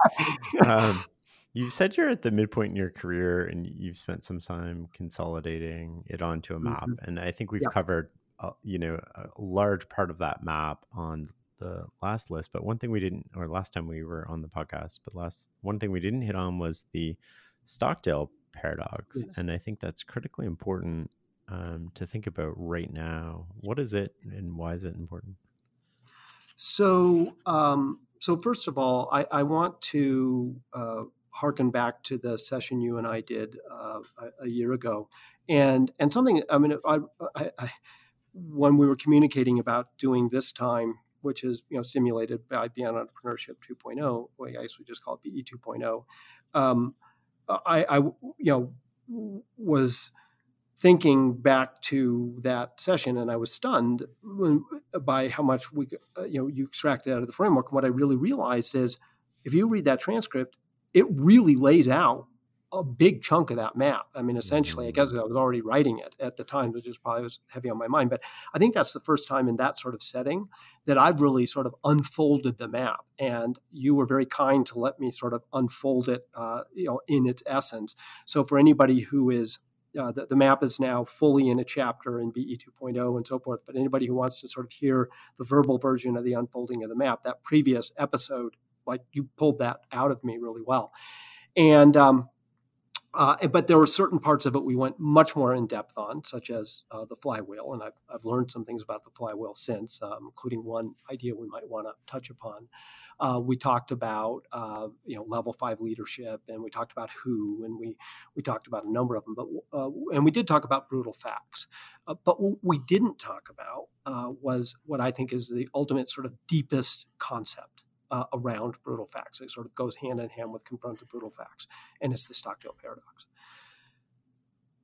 Um, you said you're at the midpoint in your career, and you've spent some time consolidating it onto a map, mm-hmm. and I think we've yeah. covered uh, you know a large part of that map on the last list but one thing we didn't or last time we were on the podcast but last one thing we didn't hit on was the Stockdale paradox yes. and i think that's critically important um, to think about right now what is it and why is it important so um, so first of all i, I want to uh, harken back to the session you and i did uh, a, a, year ago and and something i mean I, I, I when we were communicating about doing this time, which is you know stimulated by Beyond Entrepreneurship 2.0, or I guess we just call it BE 2.0, um, I, I you know was thinking back to that session, and I was stunned by how much we, uh, you know, you extracted out of the framework. And what I really realized is, if you read that transcript, it really lays out a big chunk of that map. I mean, essentially, I guess I was already writing it at the time, which is probably was heavy on my mind. But I think that's the first time in that sort of setting that I've really sort of unfolded the map. And you were very kind to let me sort of unfold it, uh, you know, in its essence. So for anybody who is uh, the, the, map is now fully in a chapter in BE 2.0 and so forth. But anybody who wants to sort of hear the verbal version of the unfolding of the map, that previous episode, like you pulled that out of me really well. And um, uh, but there were certain parts of it we went much more in depth on, such as uh, the flywheel, and I've, I've, learned some things about the flywheel since, um, including one idea we might want to touch upon. Uh, we talked about uh, you know level five leadership, and we talked about who, and we we talked about a number of them. But uh, and we did talk about brutal facts. Uh, but what we didn't talk about was what I think is the ultimate sort of deepest concept uh, around brutal facts. It sort of goes hand in hand with confront the brutal facts, and it's the Stockdale paradox.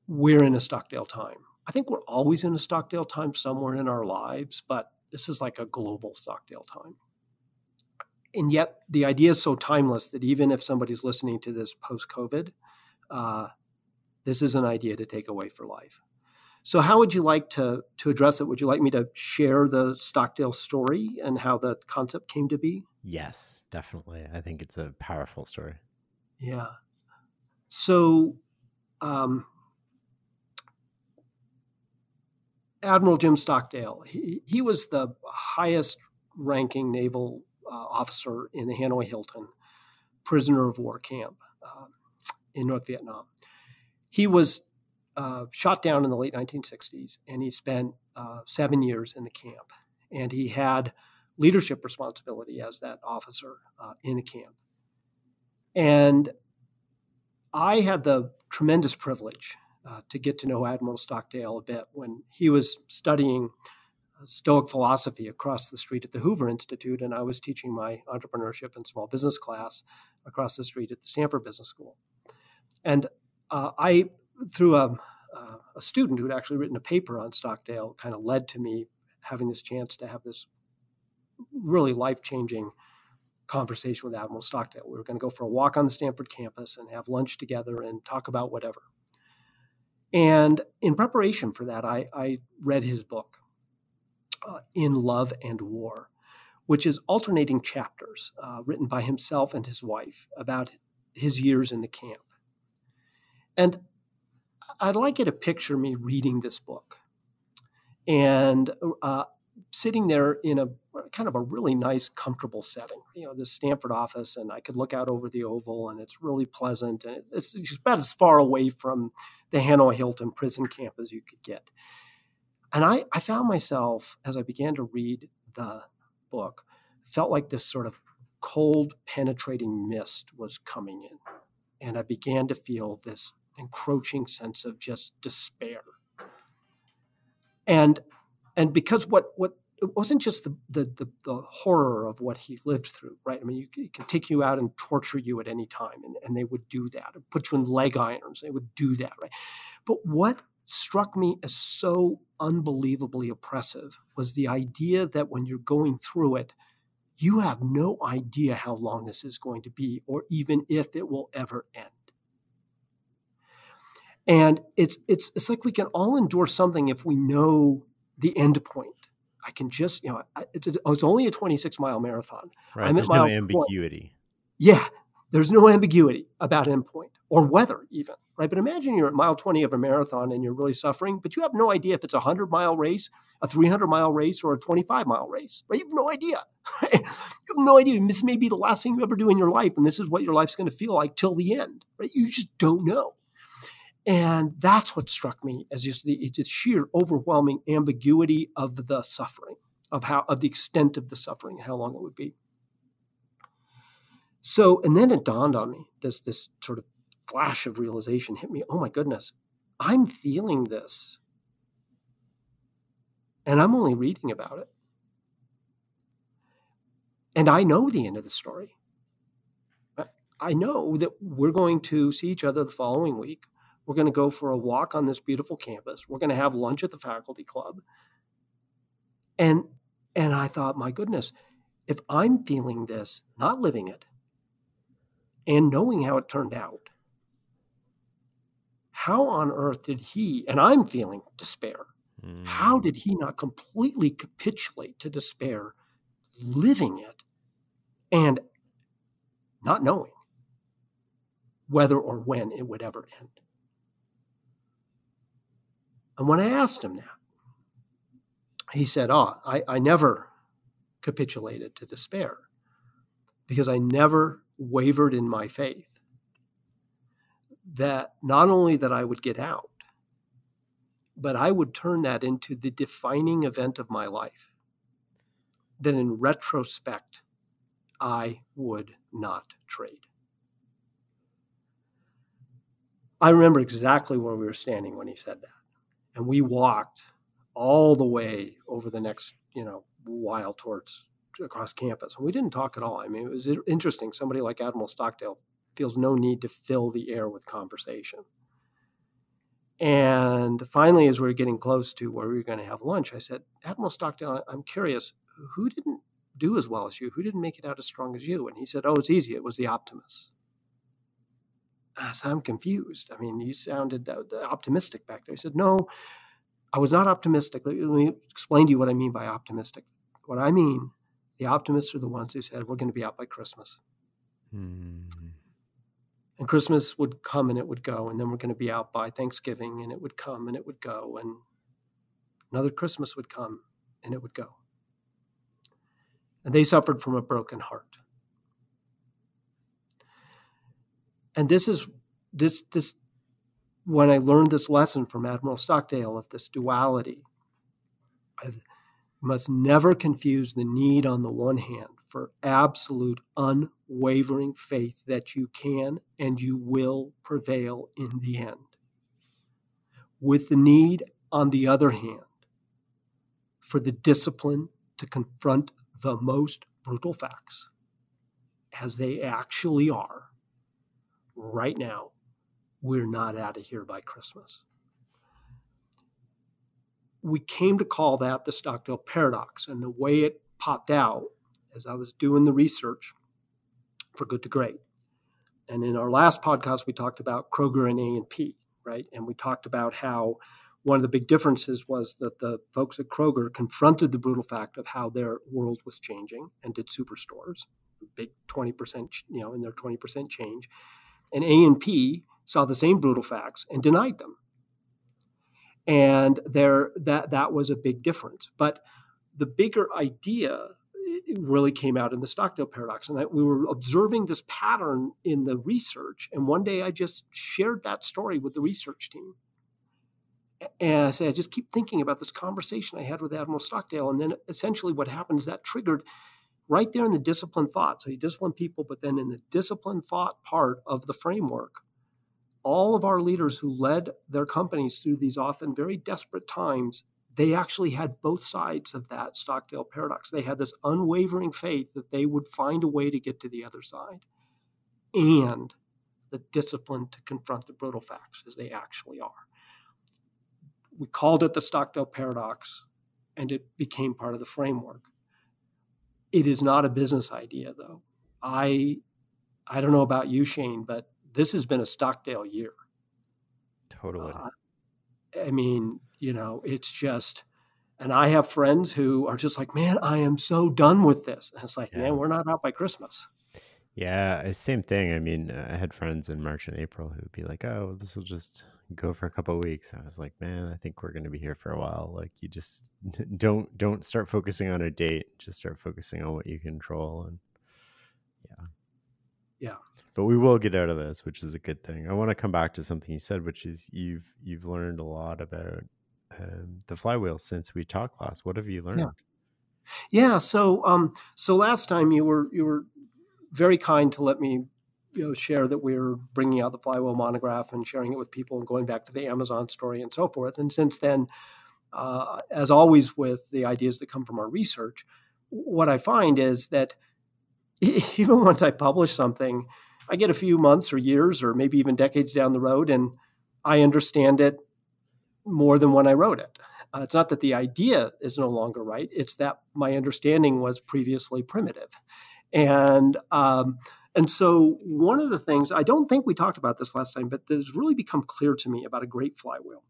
We're in a Stockdale time. I think we're always in a Stockdale time somewhere in our lives, but this is like a global Stockdale time. And yet, the idea is so timeless that even if somebody's listening to this post COVID, uh, this is an idea to take away for life. So, how would you like to to address it? Would you like me to share the Stockdale story and how the concept came to be? Yes, definitely. I think it's a powerful story. Yeah. So, um, Admiral Jim Stockdale, he, he was the highest ranking naval uh, officer in the Hanoi Hilton prisoner of war camp uh, in North Vietnam. He was uh, shot down in the late 1960s, and he spent uh, seven years in the camp. And he had leadership responsibility as that officer uh, in the camp. And I had the tremendous privilege uh, to get to know Admiral Stockdale a bit when he was studying uh, Stoic philosophy across the street at the Hoover Institute, and I was teaching my entrepreneurship and small business class across the street at the Stanford Business School. And uh, I, through a, uh, a student who'd actually written a paper on Stockdale, kind of led to me having this chance to have this really life changing conversation with Admiral Stockdale. We were going to go for a walk on the Stanford campus and have lunch together and talk about whatever. And in preparation for that, I, I read his book, uh, In Love and War, which is alternating chapters uh, written by himself and his wife about his years in the camp. And I'd like you to picture me reading this book. And uh, sitting there in a kind of a really nice, comfortable setting. You know, the Stanford office, and I could look out over the Oval, and it's really pleasant. And it's, it's about as far away from the Hanoi Hilton prison camp as you could get. And I, I found myself, as I began to read the book, felt like this sort of cold, penetrating mist was coming in. And I began to feel this encroaching sense of just despair. And and because what what it wasn't just the, the, the, the, horror of what he lived through, right? I mean, you, you, can take you out and torture you at any time, and, and they would do that, or put you in leg irons, they would do that, right? But what struck me as so unbelievably oppressive was the idea that when you're going through it, you have no idea how long this is going to be, or even if it will ever end. And it's it's it's like we can all endure something if we know the end point. I can just, you know, it's, a, oh, it's only a 26 mile marathon. Right. I'm There's no ambiguity. Yeah. There's no ambiguity about endpoint or weather even, right? But imagine you're at mile 20 of a marathon and you're really suffering, but you have no idea if it's a 100 mile race, a 300 mile race, or a 25 mile race, right? You have no idea. you have no idea. This may be the last thing you ever do in your life, and this is what your life's going to feel like till the end, right? You just don't know. And that's what struck me as just the it's sheer overwhelming ambiguity of the suffering, of how of the extent of the suffering, how long it would be. So, and then it dawned on me, this this sort of flash of realization hit me. Oh my goodness, I'm feeling this. And I'm only reading about it. And I know the end of the story. I know that we're going to see each other the following week We're going to go for a walk on this beautiful campus. We're going to have lunch at the faculty club. And and I thought, my goodness, if I'm feeling this, not living it, and knowing how it turned out, how on earth did he, and I'm feeling despair, mm. how did he not completely capitulate to despair, living it and not knowing whether or when it would ever end? And when I asked him that, he said, Oh, I, I never capitulated to despair because I never wavered in my faith that not only that I would get out, but I would turn that into the defining event of my life. That in retrospect, I would not trade. I remember exactly where we were standing when he said that. And we walked all the way over the next, you know, while towards across campus. And we didn't talk at all. I mean, it was interesting. Somebody like Admiral Stockdale feels no need to fill the air with conversation. And finally, as we were getting close to where we were going to have lunch, I said, Admiral Stockdale, I'm curious, who didn't do as well as you? Who didn't make it out as strong as you? And he said, Oh, it's easy. It was the optimists. So I'm confused. I mean, you sounded optimistic back there. He said, No, I was not optimistic. Let me explain to you what I mean by optimistic. What I mean, the optimists are the ones who said, We're going to be out by Christmas. Hmm. And Christmas would come and it would go. And then we're going to be out by Thanksgiving and it would come and it would go. And another Christmas would come and it would go. And they suffered from a broken heart. And this is this this when I learned this lesson from Admiral Stockdale of this duality, I must never confuse the need on the one hand for absolute unwavering faith that you can and you will prevail in the end, with the need on the other hand for the discipline to confront the most brutal facts as they actually are right now we're not out of here by Christmas. We came to call that the Stockdale paradox, and the way it popped out as I was doing the research for Good to Great. And in our last podcast, we talked about Kroger and A and P, right? And we talked about how one of the big differences was that the folks at Kroger confronted the brutal fact of how their world was changing and did superstores, big 20%, you know, in their 20% change. And A and P saw the same brutal facts and denied them. And there that that was a big difference. But the bigger idea really came out in the Stockdale paradox. And we were observing this pattern in the research. And one day I just shared that story with the research team. And I said, I just keep thinking about this conversation I had with Admiral Stockdale. And then essentially what happened is that triggered right there in the discipline thought. So you discipline people, but then in the discipline thought part of the framework, all of our leaders who led their companies through these often very desperate times, they actually had both sides of that Stockdale paradox. They had this unwavering faith that they would find a way to get to the other side and the discipline to confront the brutal facts as they actually are. We called it the Stockdale paradox, and it became part of the framework. It is not a business idea, though. I I don't know about you, Shane, but this has been a Stockdale year. Totally. Uh, I mean, you know, it's just, and I have friends who are just like, man, I am so done with this. And it's like, yeah. man, we're not out by Christmas. Yeah, same thing. I mean, I had friends in March and April who'd be like, "Oh, this will just go for a couple weeks." I was like, "Man, I think we're going to be here for a while. Like, you just don't don't start focusing on a date. Just start focusing on what you control." And yeah, yeah, but we will get out of this, which is a good thing. I want to come back to something you said, which is you've you've learned a lot about um, the flywheel since we talked last. What have you learned? Yeah. Yeah. So, um, so last time you were you were very kind to let me you know share that we are bringing out the flywheel monograph and sharing it with people and going back to the Amazon story and so forth. And since then, uh, as always with the ideas that come from our research, what I find is that even once I publish something, I get a few months or years or maybe even decades down the road, and I understand it more than when I wrote it. Uh, it's not that the idea is no longer right, it's that my understanding was previously primitive. And um, and so one of the things I don't think we talked about this last time, but has really become clear to me about a great flywheel.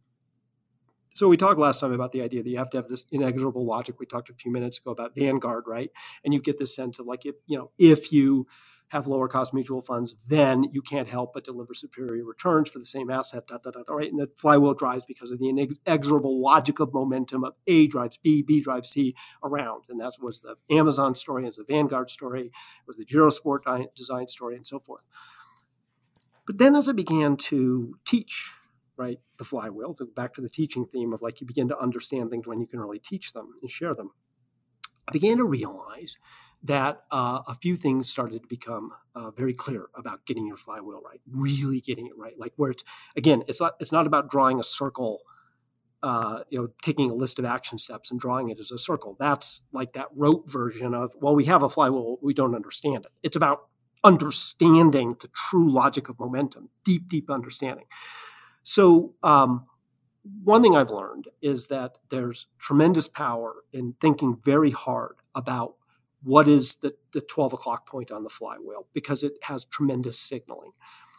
So we talked last time about the idea that you have to have this inexorable logic. We talked a few minutes ago about Vanguard, right? And you get this sense of like if you know if you have lower cost mutual funds, then you can't help but deliver superior returns for the same asset, da, da, da, right? And the flywheel drives because of the inexorable logic of momentum of A drives B, B drives C around. And that was the Amazon story, it's the Vanguard story, it was the Girosport design story, and so forth. But then as I began to teach, right, the flywheel, so back to the teaching theme of like you begin to understand things when you can really teach them and share them, I began to realize that uh, a few things started to become uh, very clear about getting your flywheel right, really getting it right. Like where it's again, it's not it's not about drawing a circle, uh, you know, taking a list of action steps and drawing it as a circle. That's like that rote version of well, we have a flywheel, we don't understand it. It's about understanding the true logic of momentum, deep, deep understanding. So. Um, one thing I've learned is that there's tremendous power in thinking very hard about what is the, the 12 o'clock point on the flywheel because it has tremendous signaling.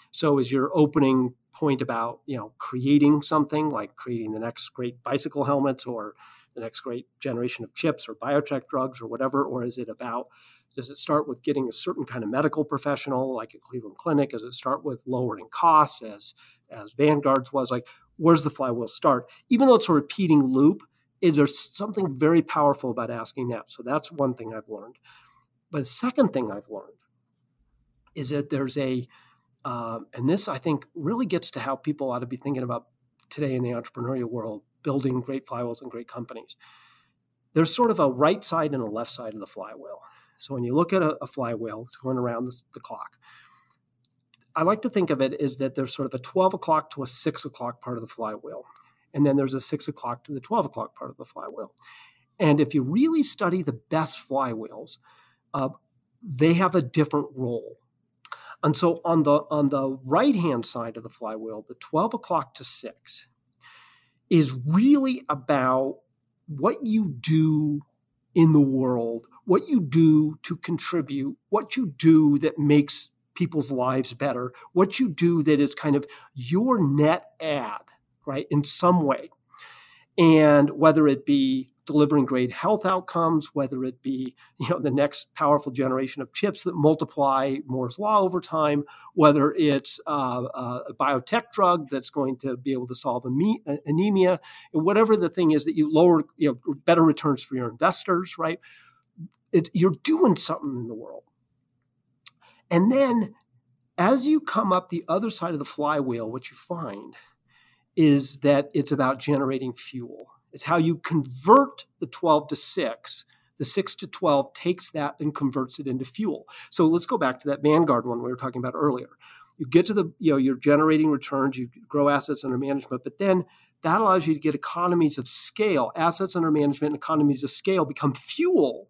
So is your opening point about, you know, creating something like creating the next great bicycle helmets or the next great generation of chips or biotech drugs or whatever? Or is it about, does it start with getting a certain kind of medical professional like at Cleveland Clinic? Does it start with lowering costs as, as Vanguard's was? Like, where's the flywheel start? Even though it's a repeating loop, is there something very powerful about asking that? So that's one thing I've learned. But the second thing I've learned is that there's a, um, and this I think really gets to how people ought to be thinking about today in the entrepreneurial world, building great flywheels and great companies. There's sort of a right side and a left side of the flywheel. So when you look at a, a flywheel, it's going around the, the clock. I like to think of it as that there's sort of a 12 o'clock to a 6 o'clock part of the flywheel. And then there's a six o'clock to the 12 o'clock part of the flywheel. And if you really study the best flywheels, uh, they have a different role. And so on the on the right hand side of the flywheel, the 12 o'clock to six is really about what you do in the world, what you do to contribute, what you do that makes people's lives better, what you do that is kind of your net add right, in some way. And whether it be delivering great health outcomes, whether it be you know the next powerful generation of chips that multiply Moore's law over time, whether it's uh a biotech drug that's going to be able to solve anemia, and whatever the thing is that you lower you know better returns for your investors, right? It, you're doing something in the world, and then as you come up the other side of the flywheel, what you find is that it's about generating fuel. It's how you convert the 12 to 6. The 6 to 12 takes that and converts it into fuel. So let's go back to that Vanguard one we were talking about earlier. You get to the, you know, you're generating returns, you grow assets under management, but then that allows you to get economies of scale. Assets under management and economies of scale become fuel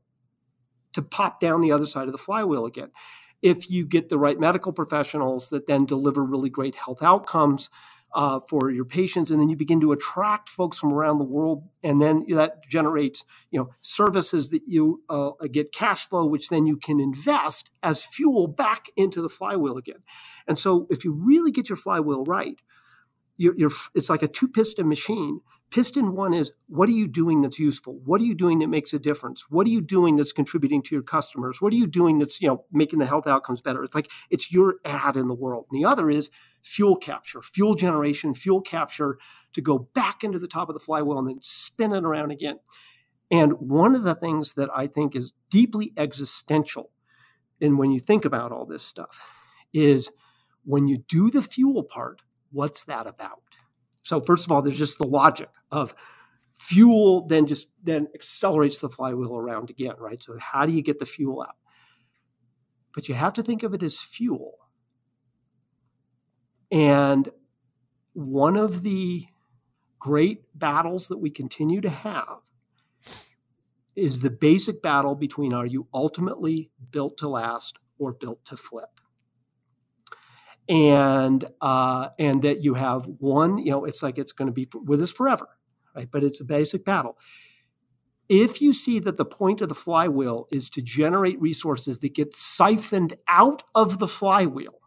to pop down the other side of the flywheel again. If you get the right medical professionals that then deliver really great health outcomes, uh, for your patients, and then you begin to attract folks from around the world, and then that generates you know services that you uh, get cash flow, which then you can invest as fuel back into the flywheel again. And so, if you really get your flywheel right, you're, you're it's like a two piston machine. Piston one is what are you doing that's useful? What are you doing that makes a difference? What are you doing that's contributing to your customers? What are you doing that's you know making the health outcomes better? It's like it's your ad in the world. And the other is fuel capture, fuel generation, fuel capture to go back into the top of the flywheel and then spin it around again. And one of the things that I think is deeply existential in when you think about all this stuff is when you do the fuel part, what's that about? So first of all, there's just the logic of fuel then just then accelerates the flywheel around again, right? So how do you get the fuel out? But you have to think of it as fuel and one of the great battles that we continue to have is the basic battle between are you ultimately built to last or built to flip? And uh, and that you have one. You know, it's like it's going to be with us forever, right? But it's a basic battle. If you see that the point of the flywheel is to generate resources that get siphoned out of the flywheel,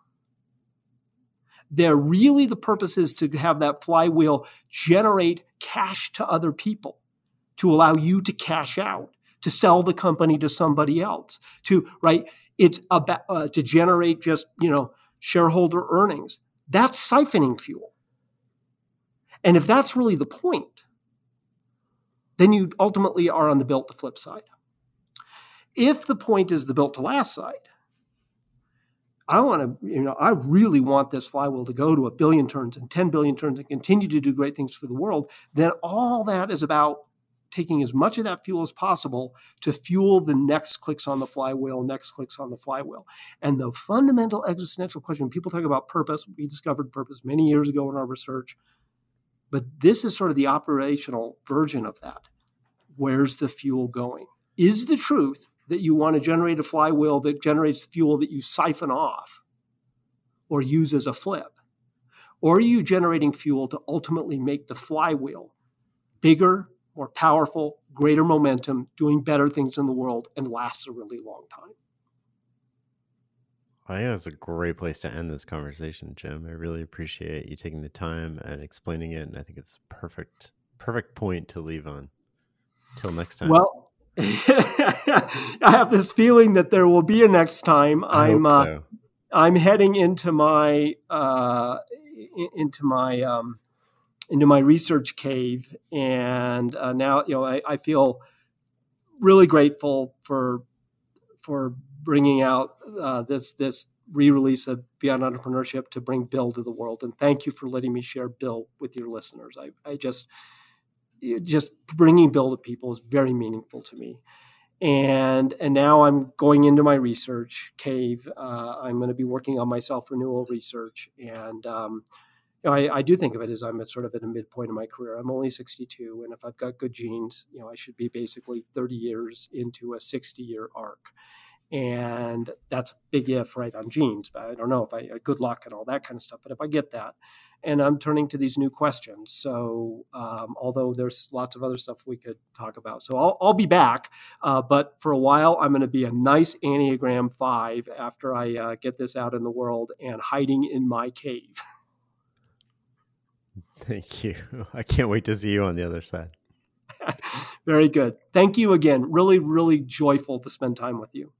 they're really the purpose is to have that flywheel generate cash to other people to allow you to cash out, to sell the company to somebody else, to right. It's about uh, to generate just you know shareholder earnings. That's siphoning fuel. And if that's really the point, then you ultimately are on the built to flip side. If the point is the built to last side, I want to, you know, I really want this flywheel to go to a billion turns and 10 billion turns and continue to do great things for the world, then all that is about taking as much of that fuel as possible to fuel the next clicks on the flywheel, next clicks on the flywheel. And the fundamental existential question people talk about purpose, we discovered purpose many years ago in our research, but this is sort of the operational version of that. Where's the fuel going? Is the truth that you want to generate a flywheel that generates fuel that you siphon off or use as a flip? Or are you generating fuel to ultimately make the flywheel bigger, more powerful, greater momentum, doing better things in the world, and lasts a really long time. I think that's a great place to end this conversation, Jim. I really appreciate you taking the time and explaining it, and I think it's perfect, perfect point to leave on. Till next time. Well, I have this feeling that there will be a next time. I am uh, so. I'm heading into my uh, into my um, into my research cave, and uh, now you know I, I, feel really grateful for for bringing out uh, this this re-release of Beyond Entrepreneurship to bring Bill to the world, and thank you for letting me share Bill with your listeners. I, I just just bringing Bill to people is very meaningful to me. And and now I'm going into my research cave. Uh, I'm going to be working on my self renewal research, and um, I, I, do think of it as I'm at sort of at a midpoint in my career. I'm only 62, and if I've got good genes, you know, I should be basically 30 years into a 60 year arc. And that's a big if, right, on genes. But I don't know if I, uh, good luck and all that kind of stuff. But if I get that, and I'm turning to these new questions. So, um, although there's lots of other stuff we could talk about. So, I'll, I'll be back. Uh, but for a while, I'm going to be a nice Enneagram 5 after I uh, get this out in the world and hiding in my cave. Thank you. I can't wait to see you on the other side. Very good. Thank you again. Really, really joyful to spend time with you.